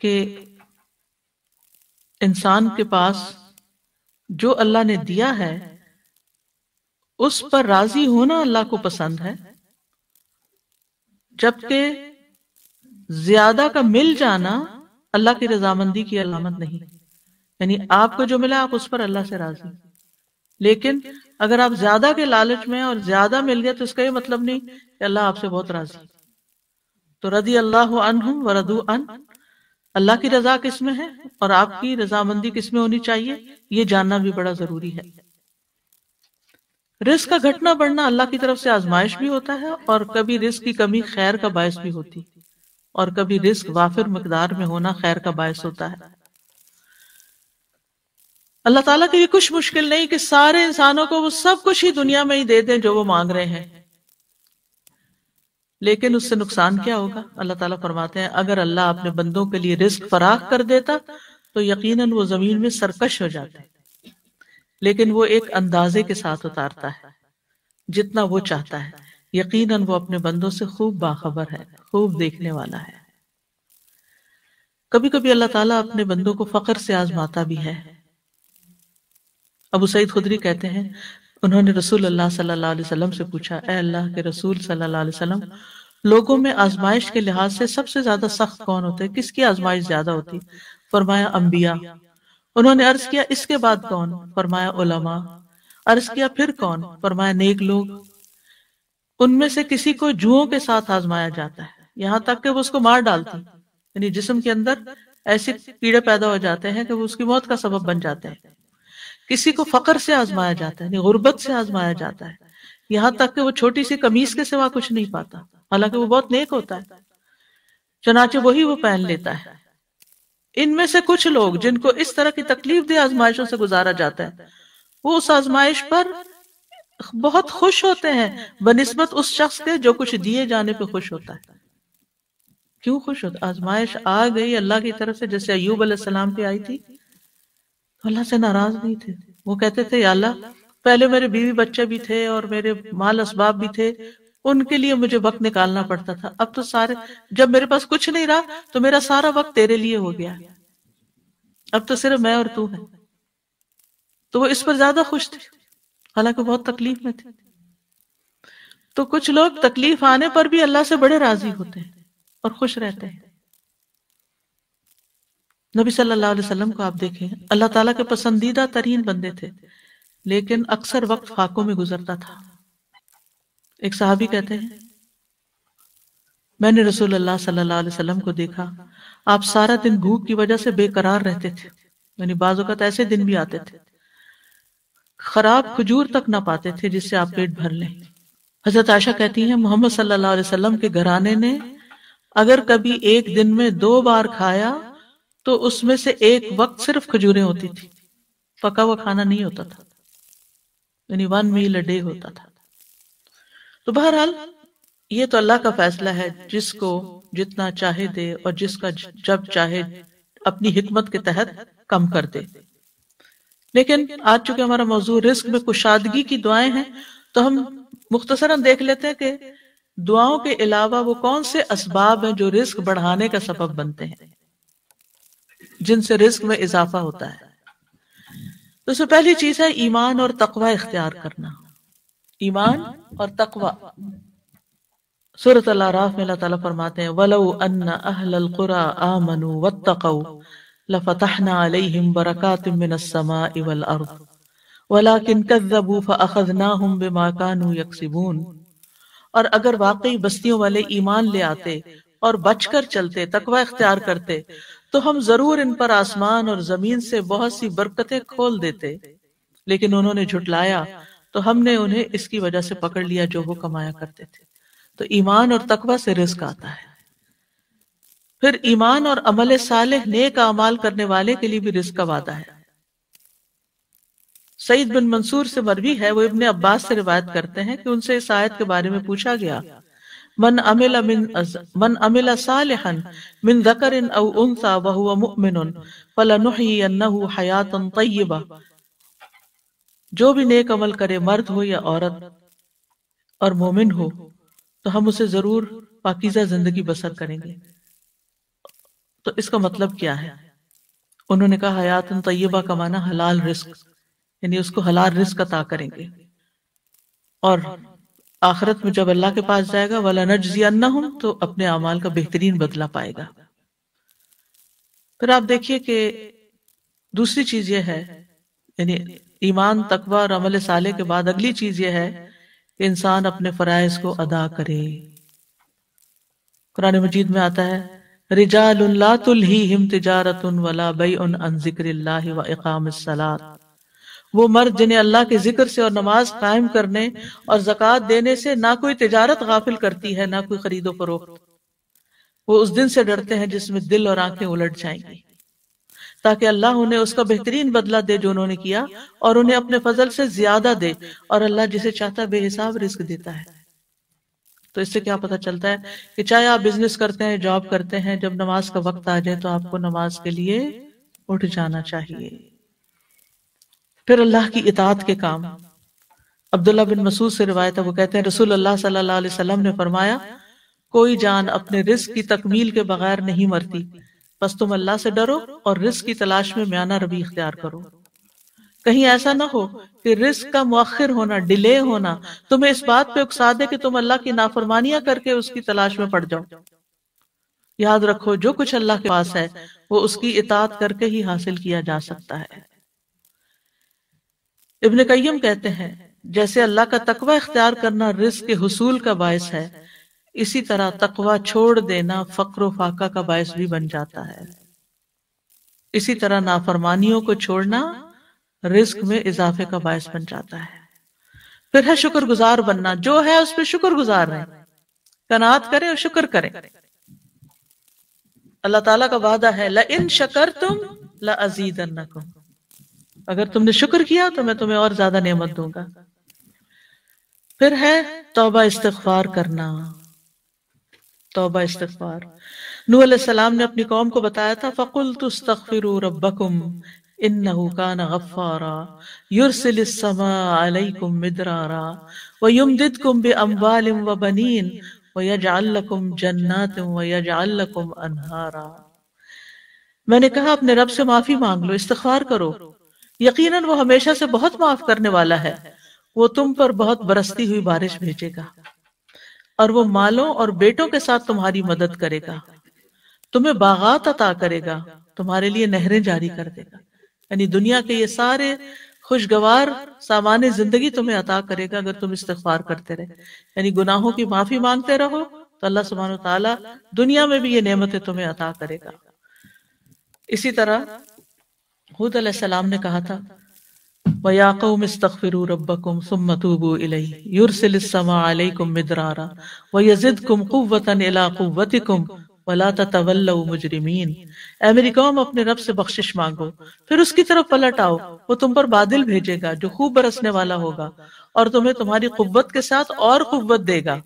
S2: कि इंसान के पास जो अल्लाह ने दिया है उस पर राज़ी होना अल्लाह को पसंद है? जबकि ज़्यादा का मिल जाना अल्लाह की रजामंदी की अलामत नहीं। यानी आपको जो मिला, आप उस पर अल्लाह से राज़ी। लेकिन अगर आप ज़्यादा के लालच में और ज़्यादा मिल गया तो इसका ये मतलब नहीं कि अल्लाह आपसे बहुत राज़ी तो रदी अल्लाह अन हूँ व रदू अन, अल्लाह की रजा किसमें है और आपकी रजामंदी किसमें होनी चाहिए? ये जानना भी बड़ा ज़रूरी है। रिस्क का घटना बढ़ना अल्लाह की तरफ़ से आजमाइश भी होता है और कभी रिस्क की कमी खैर का बायस भी होती। और कभी रिस्क वाफिर मकदार में होना खैर का बायस होता है। अल्लाह ताला के लिए कुछ मुश्किल नहीं कि सारे इंसानों को वो सब कुछ ही दुनिया में ही दे दें जो वो मांग रहे हैं। लेकिन उससे नुकसान क्या होगा? अल्लाह ताला फरमाते हैं, अगर अल्लाह अपने बंदों के लिए रिस्क फराख कर देता तो यकीनन वो ज़मीन में सरकश हो जाते। लेकिन वो एक अंदाजे के साथ उतारता है जितना वो चाहता है। यकीनन वो अपने बंदों से खूब बाखबर है खूब देखने वाला है। कभी कभी अल्लाह ताला अपने बंदों को फकर से आजमाता भी है। अबू सईद खुदरी कहते हैं उन्होंने रसूल अल्लाह सल्लल्लाहु अलैहि वसल्लम से पूछा ए अल्लाह के रसूल सल्लल्लाहु अलैहि वसल्लम लोगों में आजमाइश के लिहाज से सबसे ज़्यादा सख्त कौन होते किसकी आजमाइश ज़्यादा होती फरमाया अंबिया। उन्होंने अर्ज़ किया, इसके बाद कौन? फरमाया उलमा। अर्ज़ किया, फिर कौन? फरमाया, नेक लोग। उनमें से किसी को जुओं के साथ आजमाया जाता है। यहाँ तक कि वो उसको मार डालती। यानी जिस्म के अंदर ऐसे कीड़े पैदा हो जाते हैं कि वो उसकी मौत का सबब बन जाते हैं। किसी को फकर से आजमाया जाता है गुर्बत से आजमाया जाता है। यहाँ तक कि वो छोटी सी कमीज के सिवा कुछ नहीं पाता। हालाँकि वो बहुत नेक होता है। चनाचे वही वो पहन लेता है। इनमें से कुछ लोग जिनको इस तरह की तकलीफ़ दे आजमाइशों से गुजारा जाता है, वो उस आजमाइश पर बहुत खुश होते हैं, बनस्बत उस शख्स के जो कुछ दिए जाने पे खुश होता है। क्यों खुश होता आजमाइश आ गई अल्लाह की तरफ़ से, जैसे अयूब सलाम पे आई थी। तो अल्लाह से नाराज़ नहीं थे। वो कहते थे अल्लाह, पहले मेरे बीवी बच्चे भी थे और मेरे माल असबाब भी थे उनके लिए मुझे वक्त निकालना पड़ता था। अब तो सारे जब मेरे पास कुछ नहीं रहा तो मेरा सारा वक्त तेरे लिए हो गया। अब तो सिर्फ़ मैं और तू है। तो वो इस पर ज़्यादा खुश थे। हालाँकि बहुत तकलीफ़ में थे। तो कुछ लोग तकलीफ़ आने पर भी अल्लाह से बड़े राज़ी होते हैं और खुश रहते हैं। नबी सल्लल्लाहु अलैहि वसल्लम को आप देखें, अल्लाह ताला के पसंदीदा तरीन बंदे थे, लेकिन अक्सर वक्त फाकों में गुजरता था। एक साहबी कहते हैं, मैंने रसूल अल्लाह सल्लल्लाहु अलैहि वसल्लम को देखा, आप सारा दिन भूख की वजह से बेकरार रहते थे। यानी बाजुकत ऐसे दिन भी आते थे। खराब खजूर तक ना पाते थे जिससे आप पेट भर लें। हज़रत आशा कहती हैं, मोहम्मद सल्लल्लाहु अलैहि वसल्लम के घराने ने अगर कभी एक दिन में दो बार खाया तो उसमें से एक वक्त सिर्फ़ खजूरें होती थी। पका हुआ खाना नहीं होता था। यानी वन मील अ डे होता था। तो बहरहाल, ये तो अल्लाह का फैसला है, जिसको जितना चाहे दे और जिसका जब चाहे अपनी हिकमत के तहत कम कर दे। लेकिन आज चूँकि हमारा मौजूद रिस्क में कुशादगी की दुआएँ हैं तो हम मुख्तसरन देख लेते हैं कि दुआओं के अलावा वो कौन से असबाब हैं जो रिस्क बढ़ाने का सबब बनते हैं, जिनसे रिस्क में इजाफा होता है। तो सबसे पहली चीज़ है ईमान और तकवा इख्तियार करना। ईमान और तकवा। सूरत अल्लाह में अल्लाह फरमाते हैं, वलौ अन्न अहलल कुरा आमनु वत्तकौ, लफतहना अलैहिम बरकातिम मिनस समाई वल अर्द, वलाकिन कज़्ज़बू बिमा कानू यक्सिबून। और अगर वाकई बस्तियों वाले ईमान ले आते और बचकर चलते, तकवा इख्तियार करते तो हम ज़रूर इन पर आसमान और ज़मीन से बहुत सी बरकतें खोल देते। लेकिन उन्होंने झुटलाया तो हमने उन्हें इसकी वजह से पकड़ लिया जो वो कमाया करते थे। तो ईमान और तकवा से रिस्क आता है। फिर ईमान और अमल साले नेक अमाल करने वाले के लिए भी रिस्क का वादा है। सईद बिन मंसूर से मरवी है, वो इब्ने अब्बास से रिवायत करते हैं कि उनसे इस आयत के बारे में पूछा गया, मन अमिला मिन मन अमिला सालिहन मिन व हुवा मुमिनुन, फलनुहयिन्नहु हयातन तय्यबा। जो भी नेक अमल करे, मर्द हो या औरत और मोमिन हो तो हम उसे ज़रूर पाकिजा ज़िंदगी बसर करेंगे। तो इसका मतलब क्या है? उन्होंने कहा, हयातन तय्यबा का माना हलाल रिस्क, यानी उसको हलाल रिस्क अता करेंगे। और आखिरत में जब अल्लाह के पास जाएगा, वाला नजियान्ना हूँ तो अपने अमाल का बेहतरीन बदला पाएगा। फिर आप देखिए कि दूसरी चीज़ यह है, यानी ईमान, तकवा और अमल साले के बाद अगली चीज़ यह है कि इंसान अपने फराइज को अदा करे। कुरान मजीद में आता है तिजारत वो मर्द जिन्हें अल्लाह के ज़िक्र से और नमाज़ कायम करने और जक़ात देने से ना कोई तिजारत गाफिल करती है, ना कोई खरीदो फरोख्त। वो उस दिन से डरते हैं जिसमें दिल और आँखें उलट जाएँगी। ताकि अल्लाह उन्हें उसका बेहतरीन बदला दे जो उन्होंने किया और उन्हें अपने फजल से ज़्यादा दे और अल्लाह जिसे चाहता बेहिसाब रिस्क देता है। तो इससे क्या पता चलता है कि चाहे आप बिज़नेस करते हैं जॉब करते हैं, जब नमाज़ का वक्त आ जाए तो आपको नमाज़ के लिए उठ जाना चाहिए। फिर अल्लाह की इतात के काम। अब्दुल्ला बिन मसूद से रिवायत है, वो कहते हैं रसूल अल्लाह सल्लल्लाहु अलैहि वसल्लम ने फरमाया, कोई जान अपने रिस्क की तकमील के बगैर नहीं मरती। बस तुम अल्लाह से डरो और रिस्क की तलाश में म्याना रवि इख्तियार करो। कहीं ऐसा ना हो कि रिस्क का मुखर होना, डिले होना, तुम्हें इस बात पे उकसा दे कि तुम अल्लाह की नाफरमानियाँ करके उसकी तलाश में पड़ जाओ। याद रखो, जो कुछ अल्लाह के पास है, वो उसकी इतात करके ही हासिल किया जा सकता है। इब्न कय्यम कहते हैं, जैसे अल्लाह का तकवा इख्तियार करना रिस्क के हसूल का बायस है इसी तरह तकवा छोड़ देना फक्र फाका का बायस भी बन जाता है। इसी तरह नाफरमानियों को छोड़ना रिस्क में इजाफे का बायस बन जाता है। फिर है शुक्रगुजार बनना, जो है उस पर शुक्र गुजार रहे। कनात करें और शुक्र करें। अल्लाह ताला का वादा है ल इन शकर तुम ल अजीद अगर तुमने शुक्र किया तो मैं तुम्हें और ज़्यादा नेमत दूँगा। फिर है तोबा इस्तफार करना। तौबा इस्तफार नू सलाम ने अपनी कौम को बताया था फकुल तुस्तगफिरू रब्बकुम, इन्नहु कान समा अलैकुम मिदरारा, व युमदिदकुम व बनीन, व यजअल लकुम व यजअल लकुम अनहारा। मैंने कहा, अपने रब से माफ़ी मांग लो, इस्तगफार करो। यकीनन वो हमेशा से बहुत माफ़ करने वाला है। वो तुम पर बहुत बरसती हुई बारिश भेजेगा। और वो मालों और बेटों के साथ तुम्हारी मदद करेगा। तुम्हें बागात अता करेगा, तुम्हारे लिए नहरें जारी कर देगा। यानी दुनिया के ये सारे खुशगवार सामान्य ज़िंदगी तुम्हें अता करेगा अगर तुम इस्तफार करते रहे। यानी गुनाहों की माफ़ी मांगते रहो तो अल्लाह सुबहान ताला दुनिया में भी ये नेमतें तुम्हें अता करेगा। इसी तरह, हुद सलाम ने कहा था वयाकुम कौम अपने रब से बख्शिश मांगो फिर उसकी तरफ़ पलट आओ वो तुम पर बादल भेजेगा जो खूब बरसने वाला होगा और तुम्हें तुम्हारी कुव्वत के साथ और कुव्वत देगा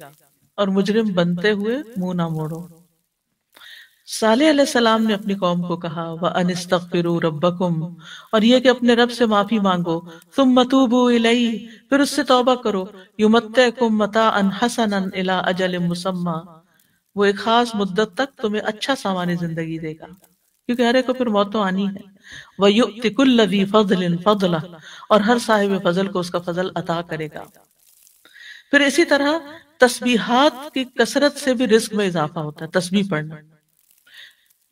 S2: और मुजरिम बनते हुए मुँह ना मोड़ो साले सलाम ने अपनी कौम को कहा वह अनिस्तफिरू रब्बकुम और ये कि अपने रब से माफ़ी मांगो तुम मतूबू इलई फिर उससे तौबा करो, युमत्तकुम मता अन हसन इला अजल मुसम्मा वो एक खास मुद्दत तक तुम्हें अच्छा सामान्य ज़िंदगी देगा, क्योंकि हर को फिर मौत तो आनी है। वह युक्तिकुल्लवी फजला और हर साहिब फजल को उसका फजल अता करेगा। फिर इसी तरह तस्बीहात की कसरत से भी रिस्क में इजाफा होता है, तस्बीह पढ़ना।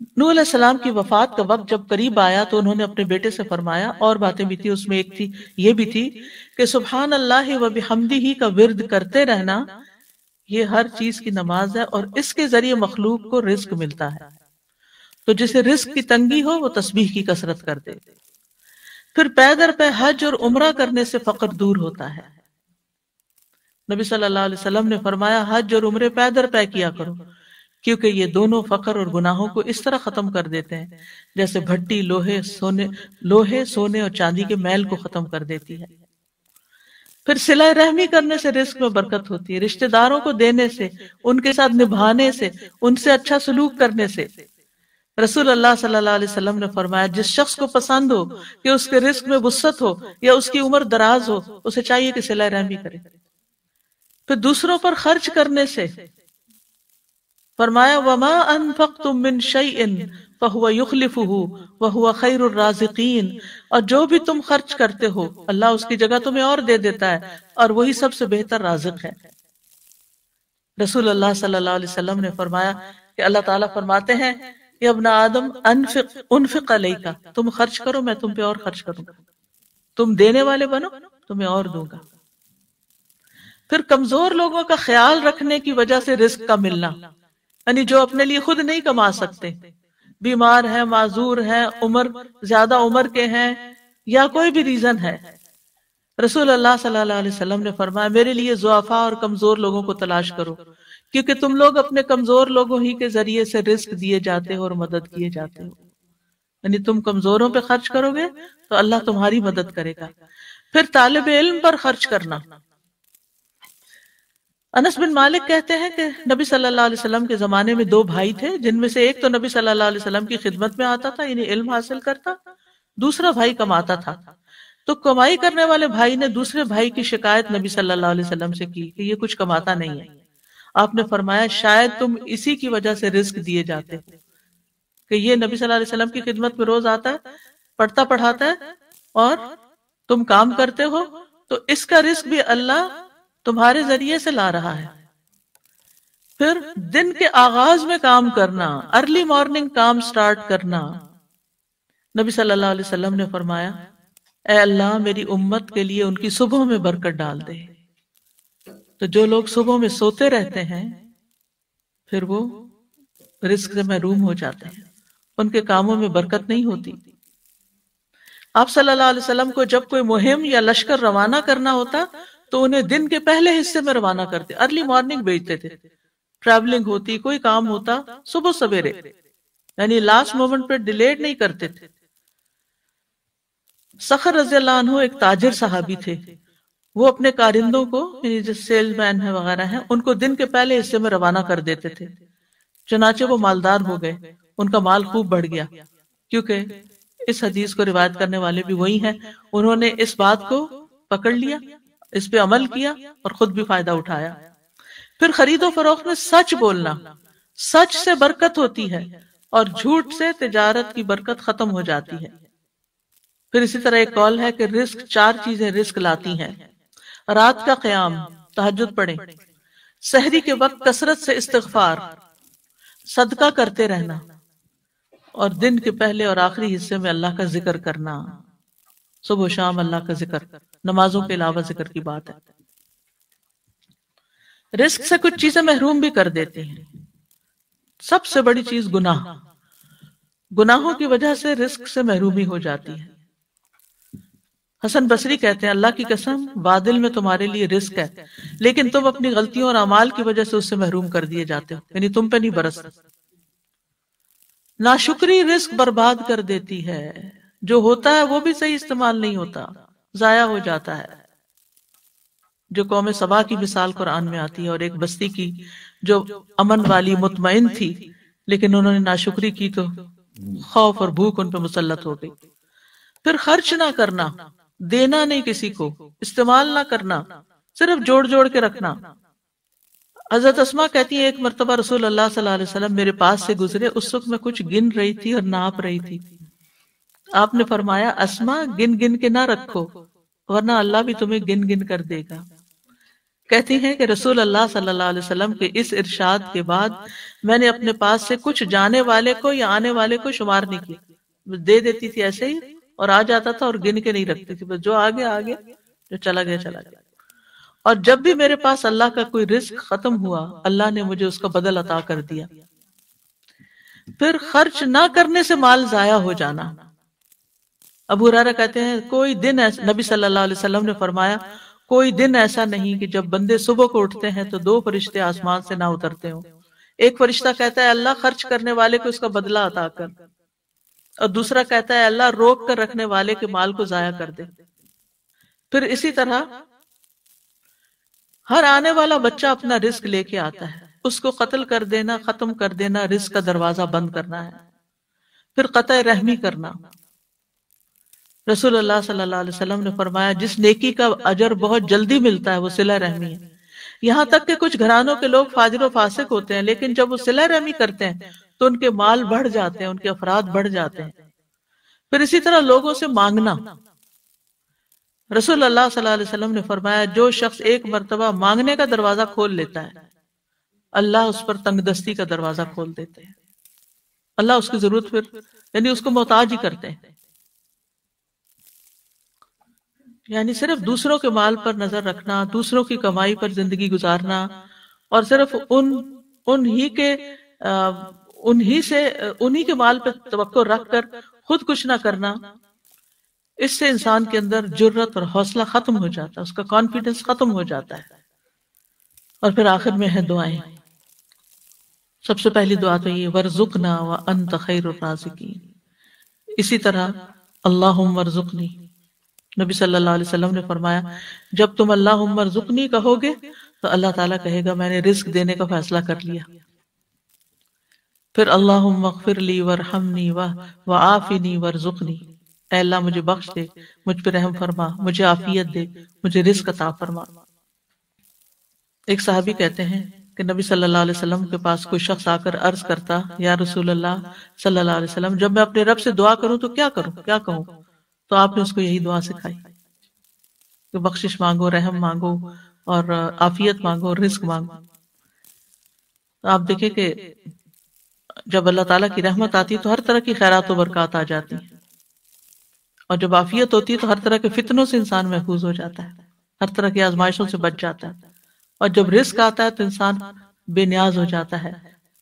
S2: नू सलाम की वफात का वक्त जब करीब आया तो उन्होंने अपने बेटे से फरमाया, और बातें भी थी, उसमें एक थी, ये भी थी कि सुबहान अल्लाह व हमदी ही का विरद करते रहना, ये हर चीज़ की नमाज़ है और इसके ज़रिए मखलूक को रिस्क मिलता है। तो जिसे रिस्क की तंगी हो, वो तस्बीह की कसरत कर दे। फिर पैदर पे हज और उम्र करने से फकर दूर होता है। नबी सल्लल्लाहु अलैहि वसल्लम ने फरमाया, हज और उम्र पैदर पे किया करो। क्योंकि ये दोनों फकर और गुनाहों को इस तरह खत्म कर देते हैं, जैसे भट्टी लोहे सोने लोहे सोने और चांदी के मैल को खत्म कर देती है। फिर सिलाई रहमी करने से रिस्क में बरकत होती है, रिश्तेदारों को देने से, उनके साथ निभाने से, उनसे अच्छा सलूक करने से। रसूल अल्लाह सल्लल्लाहु अलैहि वसल्लम ने फरमाया, जिस शख्स को पसंद हो कि उसके रिस्क में वसत हो या उसकी उम्र दराज हो, उसे चाहिए कि सिलाई रहमी करे। फिर दूसरों पर खर्च करने से फरमाया, वमा अनफक तुम मिन शैइन फहुआ युखलिफुहु वहुआ खैरुर राजिकीन। और जो भी तुम खर्च करते हो, अल्लाह उसकी जगह तुम्हें और दे देता है, और वही सबसे बेहतर राजिक है। रसूल अल्लाह सल्लल्लाहु अलैहि वसल्लम ने फरमाया कि अल्लाह ताला फरमाते हैं कि अपना आदम, अनफिक, उनफिक का तुम खर्च करो, मैं तुम पे और खर्च करूँगा। तुम देने वाले बनो, तुम्हें और दूँगा। फिर कमज़ोर लोगों का ख्याल रखने की वजह से रिस्क का मिलना। यानी जो अपने लिए खुद नहीं कमा सकते। बीमार है, माजूर है, उम्र, ज़्यादा उम्र के हैं, या कोई भी रीजन है। रसूल अल्लाह सल्लल्लाहु अलैहि वसल्लम ने फरमाया, मेरे लिए जुआफा और कमज़ोर लोगों को तलाश करो, क्योंकि तुम लोग अपने कमज़ोर लोगों ही के ज़रिए से रिस्क दिए जाते हो और मदद किए जाते हो। यानी तुम कमजोरों पे खर्च करोगे तो अल्लाह तुम्हारी मदद करेगा। फिर तालब इल्म पर खर्च करना। अनस बिन मालिक कहते हैं कि नबी सल्लल्लाहु अलैहि वसल्लम के जमाने में दो भाई थे, जिनमें से एक तो नबी सल्लल्लाहु अलैहि वसल्लम की खिदमत में आता था, यानी इल्म हासिल करता, दूसरा भाई कमाता था। तो कमाई करने वाले भाई ने दूसरे भाई की शिकायत नबी सल्लल्लाहु अलैहि वसल्लम से की कि ये कुछ कमाता नहीं है। आपने फरमाया, शायद तुम इसी की वजह से रिस्क दिए जाते कि ये नबी सल्लल्लाहु अलैहि वसल्लम की खिदमत में रोज आता है पढ़ता पढ़ाता है और तुम काम करते हो तो इसका रिस्क भी अल्लाह तुम्हारे ज़रिए से ला रहा है। फिर दिन के आगाज़ में काम करना अर्ली मॉर्निंग काम स्टार्ट करना। नबी सल्लल्लाहु अलैहि वसल्लम ने फरमाया अल्लाह, मेरी उम्मत के लिए उनकी सुबह में बरकत डाल दे। तो जो लोग सुबह में सोते रहते हैं, फिर वो रिस्क से महरूम हो जाते हैं। उनके कामों में बरकत नहीं होती। आप सल्लल्लाहु अलैहि वसल्लम को जब कोई मुहिम या लश्कर रवाना करना होता तो उन्हें दिन के पहले हिस्से में रवाना करते अर्ली मॉर्निंग भेजते थे। ट्रैवलिंग होती, कोई काम होता, सुबह सवेरे। यानी लास्ट मोमेंट पे डिलेट नहीं करते थे। सखर रज़ी एक ताजिर साहबी थे। वो अपने कारिंदों को जो सेल्समैन है वगैरह है, उनको दिन के पहले हिस्से में रवाना कर देते थे। चुनाचे वो मालदार हो गए, उनका माल खूब बढ़ गया। क्योंकि इस हदीस को रिवायत करने वाले भी वही हैं, उन्होंने इस बात को पकड़ लिया। इस पे अमल किया और खुद भी फ़ायदा उठाया। फिर खरीदो फरोख्त में सच बोलना। सच से बरकत होती है और झूठ से तिजारत की बरकत खत्म हो जाती है। फिर इसी तरह एक कॉल है कि रिस्क, चार चीज़ें रिस्क लाती हैं। रात का क्याम तहजद पढ़े। सहरी के वक्त कसरत से इस्तफार सदका करते रहना। और दिन के पहले और आखिरी हिस्से में अल्लाह का ज़िक्र करना। सुबह शाम अल्लाह का ज़िक्र। नमाजों के अलावा ज़िक्र की बात है। रिस्क से कुछ चीज़ें महरूम भी कर देती हैं। सबसे बड़ी चीज़ गुनाह। गुनाहों की वजह से रिस्क से महरूमी हो जाती है। हसन बसरी कहते हैं, अल्लाह की कसम, बादल में तुम्हारे लिए रिस्क है, लेकिन तुम अपनी गलतियों और अमाल की वजह से उससे महरूम कर दिए जाते हो, यानी तुम पे नहीं बरस। नाशुक्री रिस्क बर्बाद कर देती है। जो होता है वो भी सही इस्तेमाल नहीं होता। जाया हो जाता है। जो कौम सबा की मिसाल कुरान में आती है और एक बस्ती की जो अमन वाली मुतमिन थी, लेकिन उन्होंने नाशुक्री की तो खौफ और भूख उन पर मुसलत हो गई। फिर खर्च ना करना, देना नहीं किसी को, इस्तेमाल ना करना, सिर्फ़ जोड़ जोड़ के रखना। हज़रत असमा कहती है, एक मरतबा रसूल अल्लाह सल्लल्लाहु अलैहि वसल्लम मेरे पास से गुजरे, उस वक्त मैं कुछ गिन रही थी और नाप रही थी। आपने फरमाया, असमा गिन गिन के ना रखो, वरना अल्लाह भी तुम्हें गिन गिन कर देगा। कहती हैं कि रसूल अल्लाह सल्लल्लाहु अलैहि वसल्लम के इस इरशाद के बाद मैंने अपने पास से कुछ जाने वाले को या आने वाले को शुमार नहीं किया। दे देती थी ऐसे ही और आ जाता था और गिन के नहीं रखती थी। बस जो आ गया आ गया, जो चला गया चला गया। और जब भी मेरे पास अल्लाह का कोई रिस्क खत्म हुआ, अल्लाह ने मुझे उसका बदल अता कर दिया। फिर खर्च ना करने से माल जाया हो जाना। अबू हुरारा कहते हैं, कोई दिन ऐसा नबी सल्लल्लाहु अलैहि वसल्लम ने फरमाया, कोई दिन ऐसा नहीं कि जब बंदे सुबह को उठते हैं तो दो फरिश्ते आसमान से ना उतरते हो। एक फरिश्ता कहता है, अल्लाह खर्च करने वाले को उसका बदला अता कर। और दूसरा कहता है, अल्लाह रोक कर रखने वाले के माल को जाया कर दे। फिर इसी तरह, हर आने वाला बच्चा अपना रिस्क लेके आता है। उसको कत्ल कर देना, खत्म कर देना, रिस्क का दरवाज़ा बंद करना है। फिर कत रहमी करना। रसूल अल्लाह सल्लल्लाहु अलैहि वसल्लम ने फरमाया, जिस नेकी का अजर बहुत जल्दी मिलता है, वो सिला रहमी है। यहाँ तक कि कुछ घरानों के लोग फाजिर फासिक होते हैं, लेकिन जब वो सिला रहमी करते हैं तो उनके माल बढ़ जाते हैं, उनके अफराद बढ़ जाते हैं। फिर इसी तरह लोगों से मांगना। रसूल अल्लाह सल्लल्लाहु अलैहि वसल्लम ने फरमाया, जो शख्स एक मरतबा मांगने का दरवाज़ा खोल लेता है, अल्लाह उस पर तंगदस्ती का दरवाज़ा खोल देते हैं। अल्लाह उसकी ज़रूरत फिर, यानी उसको मोहताज ही करते हैं। यानी सिर्फ़ दूसरों के माल पर नज़र रखना, दूसरों की कमाई पर ज़िंदगी गुजारना और सिर्फ़ उन, उन्हीं के उन्हीं से, उन्हीं के माल पर तो रख कर खुद कुछ ना करना, इससे इंसान के अंदर ज़रूरत और हौसला खत्म हो जाता है, उसका कॉन्फिडेंस खत्म हो जाता है। और फिर आखिर में है दुआएँ। सबसे पहली दुआ तो ये, वर्जुकना व अंत खैर इसी तरह अल्लाह वर्जुकनी। नबी सल्लल्लाहु अलैहि वसल्लम ने फरमाया, जब तुम अल्लाह मरजुकनी कहोगे तो अल्लाह ताला कहेगा, मैंने रिस्क देने का फैसला कर लिया। फिर अल्लाह मगफिर ली वर हमनी वह व आफिनी वर्जुकनी। अल्लाह मुझे बख्श दे, मुझ पर रहम फरमा, मुझे आफियत दे, मुझे रिस्क अता फरमा। एक साहबी कहते हैं कि नबी सल्लल्लाहु अलैहि वसल्लम के पास कोई शख्स आकर अर्ज़ करता, या रसूल सल्लल्लाहु अलैहि वसल्लम, जब मैं अपने रब से दुआ करूँ तो क्या करूँ? क्या कहूँ? तो आपने उसको यही दुआ सिखाई कि बख्शिश मांगो, रहम मांगो और आफियत मांगो रिस्क मांगो। तो आप देखें कि जब अल्लाह ताला की रहमत आती है तो हर तरह की खैरात बरकत आ जाती है। और जब आफियत होती है तो हर तरह के फितनों से इंसान महफूज हो जाता है। हर तरह की आजमाइशों से बच जाता है। और जब रिस्क आता है तो इंसान बेनियाज हो जाता है,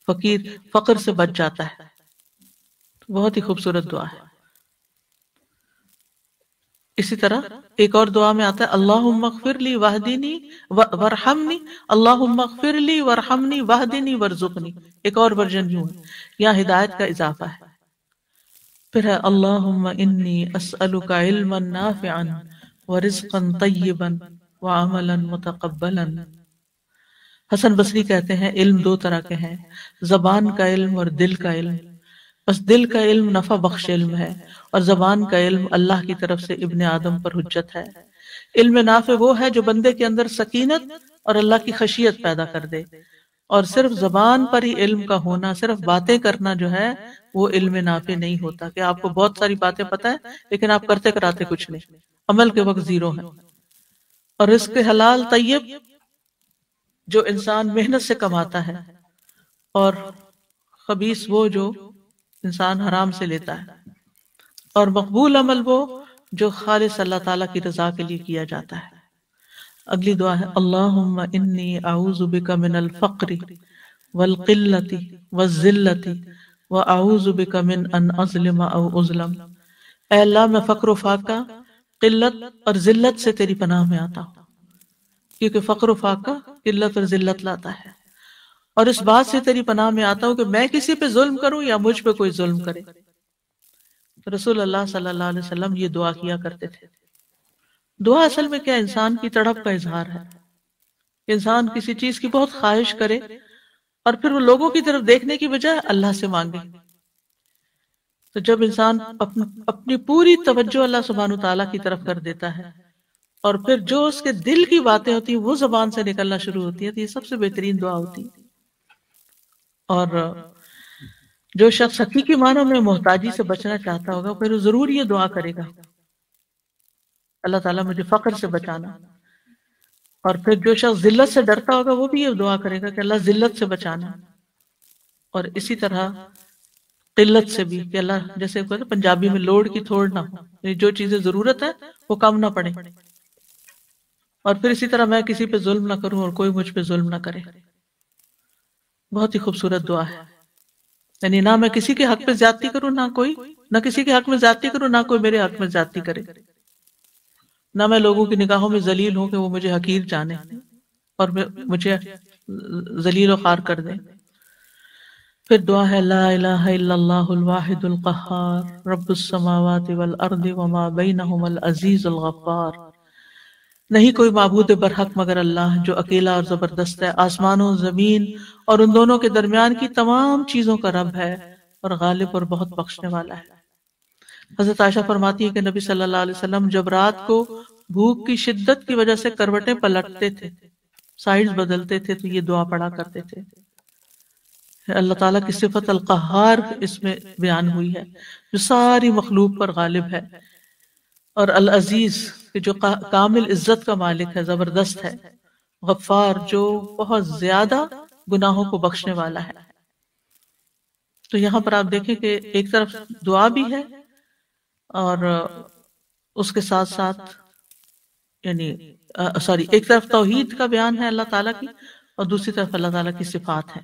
S2: फकीर फकर से बच जाता है। तो बहुत ही खूबसूरत दुआ है। इसी तरह एक और दुआ में आता है अल्लाह मगफिरली वाहदीनी वरहमनी अल्लाह मगफिरली वरहमनी वाहदीनी वरजुकनी। एक और वर्जन यूँ है, यहाँ हिदायत का इजाफा है। फिर है अल्लाह इन्नी असअलुका इल्मन नाफिअन व रिज़्क़न तय्यबन व अमलन मुतक़ब्बलन। हसन बसरी कहते हैं, इल्म दो तरह के हैं, जबान का इल्म और दिल का इल्म। बस दिल का इल्म, नफा बख्श इल्म है और जबान का इल्म अल्लाह की तरफ़ से इब्न आदम पर हुज्जत है। इल्म नाफे वो है जो बंदे के अंदर सकीनत और अल्लाह की खशियत पैदा कर दे। और सिर्फ़ जबान पर ही इल्म का होना, सिर्फ़ बातें करना जो है, वो इल्म नाफे नहीं होता। कि आपको बहुत सारी बातें पता है, लेकिन आप करते कराते कुछ नहीं। अमल के वक्त ज़ीरो है। और इसके हलाल तैयब जो इंसान मेहनत से कमाता है और खबीस वो जो इंसान हराम से लेता है। और मकबूल अमल वो जो खालिस अल्लाह ताला की रजा के लिए किया जाता है। अगली दुआ है, अल्लाहुम्मा इन्नी आऊज़ु बिका मिनल फ़क्री वल क़िल्लति वज़िल्लति व आऊज़ु बिका मिन अन अज़लिम औ उज़लम। अल्लाह, मैं फ़क्र फाका किल्लत और जिल्लत से तेरी पनाह में आता हूँ। क्योंकि फ़क्र फाका किल्लत और जिल्लत लाता है। और इस बात से तेरी पनाह में आता हूँ कि मैं किसी पे जुल्म करूँ या मुझ पे कोई जुल्म करे। तो रसूल अल्लाह सल्लल्लाहु अलैहि वसल्लम ये दुआ किया करते थे। दुआ असल में क्या इंसान की तड़प का इजहार है? इंसान किसी चीज़ की बहुत ख्वाहिश करे और फिर वो लोगों की तरफ़ देखने की बजाय अल्लाह से मांगे। तो जब इंसान अपनी अपनी पूरी तवज्जो अल्लाह सुबहान ताला की तरफ़ कर देता है और फिर जो उसके दिल की बातें होती हैं, वो जबान से निकलना शुरू होती है तो ये सबसे बेहतरीन दुआ होती है। और जो शख्स हकीकी मानों में मोहताजी से बचना चाहता होगा फिर ज़रूर ये दुआ करेगा। अल्लाह ताला मुझे फकर से बचाना। और फिर जो शख्स जिल्लत से डरता होगा, वो भी ये दुआ करेगा कि अल्लाह जिल्लत से बचाना। और इसी तरह किल्लत से भी कि अल्लाह जैसे कहते पंजाबी में लोड की थोड़ ना हो जो चीज़ें ज़रूरत है, वो कम ना पड़े। और फिर इसी तरह मैं किसी पे जुल्म ना करूँ और कोई मुझ पे जुल्म ना करे। बहुत ही खूबसूरत दुआ है। यानी ना मैं किसी के हक में ज्यादती करूँ, ना कोई, ना किसी के हक में ज्यादती करूँ, ना कोई मेरे हक में ज्यादती करे। ना मैं लोगों की निगाहों में जलील हूँ कि वो मुझे हकीर जाने और मुझे जलील खार कर दें। फिर दुआ है, ला इलाहा इल्लल्लाहुल वाहिदुल रब्बुस समावाति वल अर्दि वमा बैनहुमल अजीजुल गफ्फार। नहीं कोई मबूद बरहक मगर अल्लाह जो अकेला और ज़बरदस्त है। आसमानों, ज़मीन और उन दोनों के दरमियान की तमाम चीज़ों का रब है और गालिब और बहुत बख्शने वाला है। हज़रत आयशा फरमाती है कि नबी सल्लल्लाहु अलैहि वसल्लम जब रात को भूख की शिद्दत की वजह से करवटें पलटते थे, साइड्स बदलते थे तो ये दुआ पढ़ा करते थे। अल्लाह ताला की सिफत अलकहार इसमें बयान हुई है, जो सारी मखलूक पर गालिब है। और अल अज़ीज़ जो का, कामिल इज़्ज़त का मालिक है ज़बरदस्त है गफ्फार जो बहुत ज़्यादा गुनाहों को बख्शने वाला है। तो यहाँ पर आप देखें कि एक तरफ़ दुआ भी है और उसके साथ साथ यानी सॉरी एक तरफ़ तोहीद का बयान है अल्लाह ताला की और दूसरी तरफ़ अल्लाह ताला की सिफात है।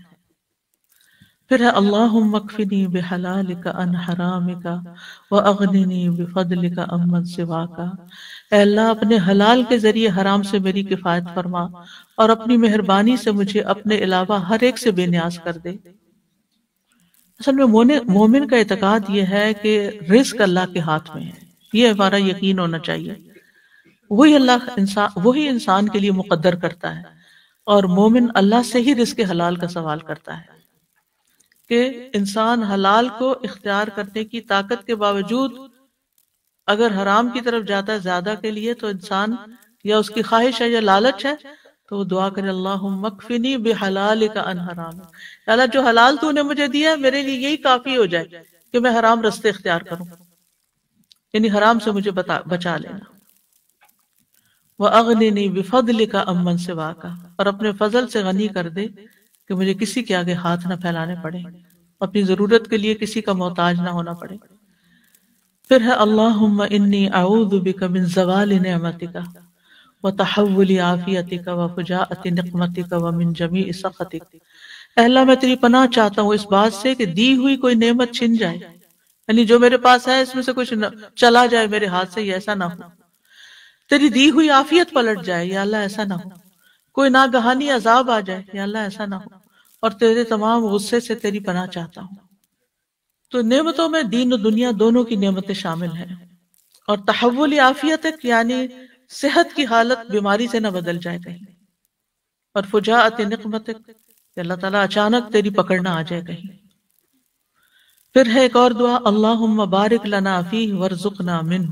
S2: फिर है अल्लाह मकफिनी बेहलाल का अन हराम का व अगनी बेफदल का अमन सिवा का अल्लाह, अपने हलाल के ज़रिए हराम से मेरी किफायत फरमा और अपनी मेहरबानी से मुझे अपने अलावा हर एक से बेनियाज कर दे। असल में मोमिन का एतकाद यह है कि रिस्क अल्लाह के हाथ में है। ये हमारा यकीन होना चाहिए। वही अल्लाह इंसान, वही इंसान के लिए मुकद्दर करता है और मोमिन अल्लाह से ही रिस्क हलाल का सवाल करता है। कि इंसान हलाल को इख्तियार करने की ताकत के बावजूद अगर हराम की तरफ़ जाता है ज़्यादा के लिए तो इंसान या उसकी ख्वाहिश है या लालच है तो वो दुआ करे अल्लाह मकफिनी बेहलाल का अन हराम। अल्लाह, जो हलाल तूने मुझे दिया मेरे लिए यही काफ़ी हो जाए कि मैं हराम रस्ते इख्तियार करूँ। यानी हराम से मुझे बता, बचा लेना। वह अगनी बिफदल का अमन सिवा का और अपने फजल से गनी कर दे कि मुझे किसी के आगे हाथ ना फैलाने पड़े अपनी ज़रूरत के लिए किसी का मोहताज ना होना पड़े। फिर है अल्लाह इन्नी मिन जवाल व आफियतिका व व मिन सखतिक। मैं तेरी पनाह चाहता हूँ इस बात से कि दी हुई कोई नेमत छिन जाए। यानी जो मेरे पास है इसमें से कुछ न, चला जाए मेरे हाथ से ऐसा ना हो। तेरी दी हुई आफियत पलट जाए या अल्लाह ऐसा ना हो। कोई नागहानी अजाब आ जाए या अल्लाह ऐसा ना हो। और तेरे तमाम गुस्से से तेरी पनाह चाहता हूँ। तो नेमतों में दीन और दुनिया दोनों की नेमतें शामिल हैं। और तहवली आफियत यानी सेहत की हालत बीमारी से न बदल जाए कहीं। और फुजात नकमत अल्लाह ताला अचानक तेरी पकड़ना आ जाए कहीं। फिर है एक और दुआ अल्लाह बारिक लना फ़ी वर्जुकना मिन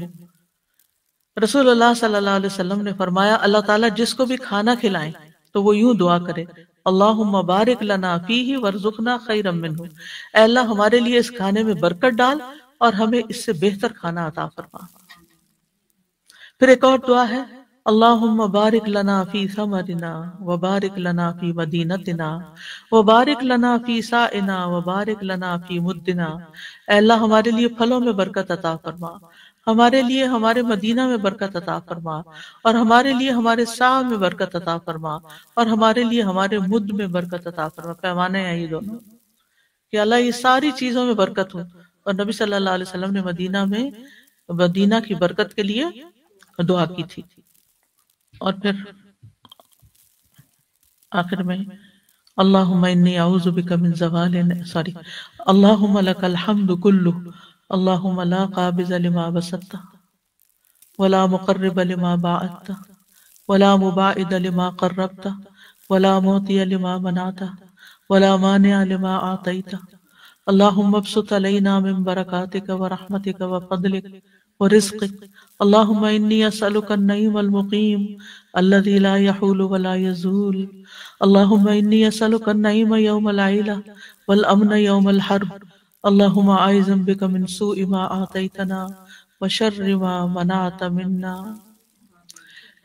S2: रसूल सल्लल्लाहु अलैहि वसल्लम ने फरमाया, अल्लाह ताला जिसको भी खाना खिलाए तो वो यूँ दुआ करे अल्लाह बारिक लना फ़ी ही वर्जुकना मिन अल्लाह हमारे लिए इस खाने में बरकत डाल और हमें इससे बेहतर खाना अता फरमा। फिर एक और दुआ है, अल्लाहुम्म बारिक लना फ़ी समरिना व बारिक लना फ़ी व बारिक लना फ़ी साइना व बारिक लना फ़ी मुद्दिना। अल्लाह हमारे लिए फलों में बरकत अता फरमा। हमारे लिए हमारे मदीना में बरकत अता फरमा, और हमारे लिए हमारे सा में बरकत अता फरमा, और हमारे लिए हमारे मुद में बरकत अता फरमा। पैमाने हैं ये दोनों, कि अल्लाह ये सारी चीज़ों में बरकत हो। और नबी सल्लल्लाहु अलैहि वसल्लम ने मदीना में, मदीना की बरकत के लिए दुआ की थी। और फिर आखिर में, अल्लाहुम्मा इन्नी अऊज़ु बिका मिन ज़वाल सॉरी, अल्लाहुम्मा लकल कुल्लु अल्लाहुम्मा ला काबिज़ लिमा बसत्ता, वला मुकर्रिब लिमा बाअत्ता, वला मुबाइद लिमा कर्रबता, वला मोतिया लिमा मनाता, वला मानिया लिमा आतईता अल्लाहुम्मा बसुत अलैना मिन बरकातिका व रहमतिका व फदलिक व रिज़्क़िक। अल्लाहुम्मा इन्नी अल्लज़ी ला यहूलु व ला यज़ूल। अल्लाहुम्मा इन्नी असअलुका नईम यौम अल आइला, वल अल्लाहुम्मा आइज़म बिका मिन सूइ मा आतैतना व शर्रि मा मनात मिन्ना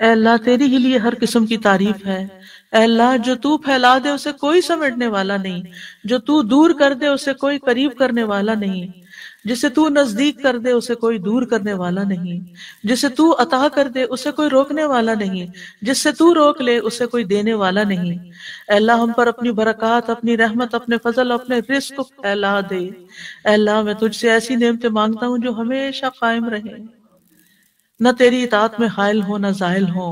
S2: अल्लाह तेरी ही लिए हर किस्म की तारीफ़ है अल्लाह जो तू फैला दे उसे कोई समेटने वाला नहीं जो तू दूर कर दे उसे कोई करीब करने वाला नहीं जिसे तू नज़दीक कर दे, उसे कोई दूर करने वाला नहीं। जिसे तू अता कर दे, उसे कोई रोकने वाला नहीं। जिससे तू रोक ले, उसे कोई देने वाला नहीं। अल्लाह हम पर अपनी बरकत, अपनी रहमत, अपने फजल, अपने रिस्क फैला दे। अल्लाह, मैं तुझसे ऐसी नेमतें माँगता हूँ जो हमेशा कायम रहे। न तेरी इतात में हायल हो, न जायल हो।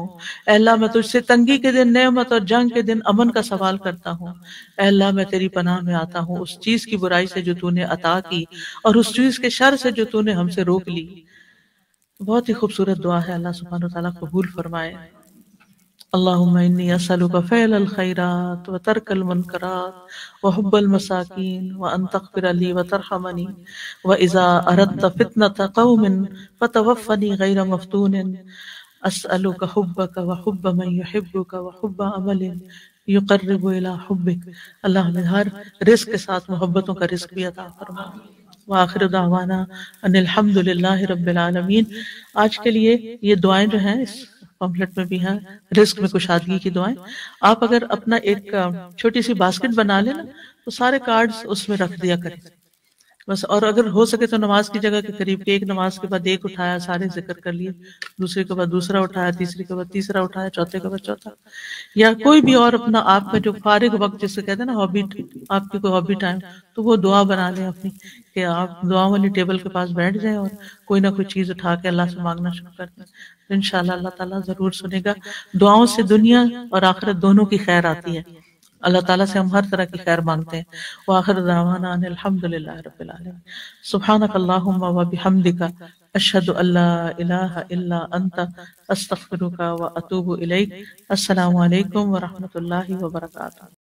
S2: अल्लाह, मैं तुझसे तंगी के दिन, नेमत और जंग के दिन अमन का सवाल करता हूँ। अल्लाह, मैं तेरी पनाह में आता हूँ, उस चीज़ की बुराई से जो तूने अता की और उस चीज़ के शर से जो तूने हमसे रोक ली। बहुत ही खूबसूरत दुआ है, अल्लाह सुबहान तला कबूल फरमाए। अल्लाहुम्मा इन्नी असअलुका फ़इल अल खैरात व अल्लाह रिस्क के साथ मोहब्बतों का रिस्क भी अता फरमा व आखिर दावाना आज के लिए ये दुआएँ जो हैं इस पम्फलेट में भी है। रिस्क में कुशादगी की दुआएँ। आप अगर अपना एक छोटी सी बास्केट बना लेना तो सारे कार्ड्स उसमें रख दिया करें। बस, और अगर हो सके तो नमाज़ की जगह के करीब एक नमाज़ के बाद एक उठाया, सारे ज़िक्र कर लिए। दूसरे के बाद दूसरा उठाया, तीसरे के बाद तीसरा उठाया, चौथे के बाद चौथा। या कोई भी और अपना आपका जो फारिग वक्त जिसे कहते हैं ना, हॉबी, आपकी कोई हॉबी टाइम तो वो दुआ बना लें अपनी, कि आप दुआ वाली टेबल के पास बैठ जाए और कोई ना कोई चीज़ उठा के अल्लाह से मांगना शुरू कर दें। इनशाला अल्लाह ताला ज़रूर सुनेगा। दुआओं से दुनिया और आखिरत दोनों की खैर आती है। अल्लाह ताला से हम हर तरह की खैर मांगते हैं। व आखिर दावाना अल्हम्दुलिल्लाह रब्बिल आलमीन। सुब्हानक अल्लाहुम्मा व बिहम्दिका। अशहदु अल्ला इलाहा इल्ला अंता।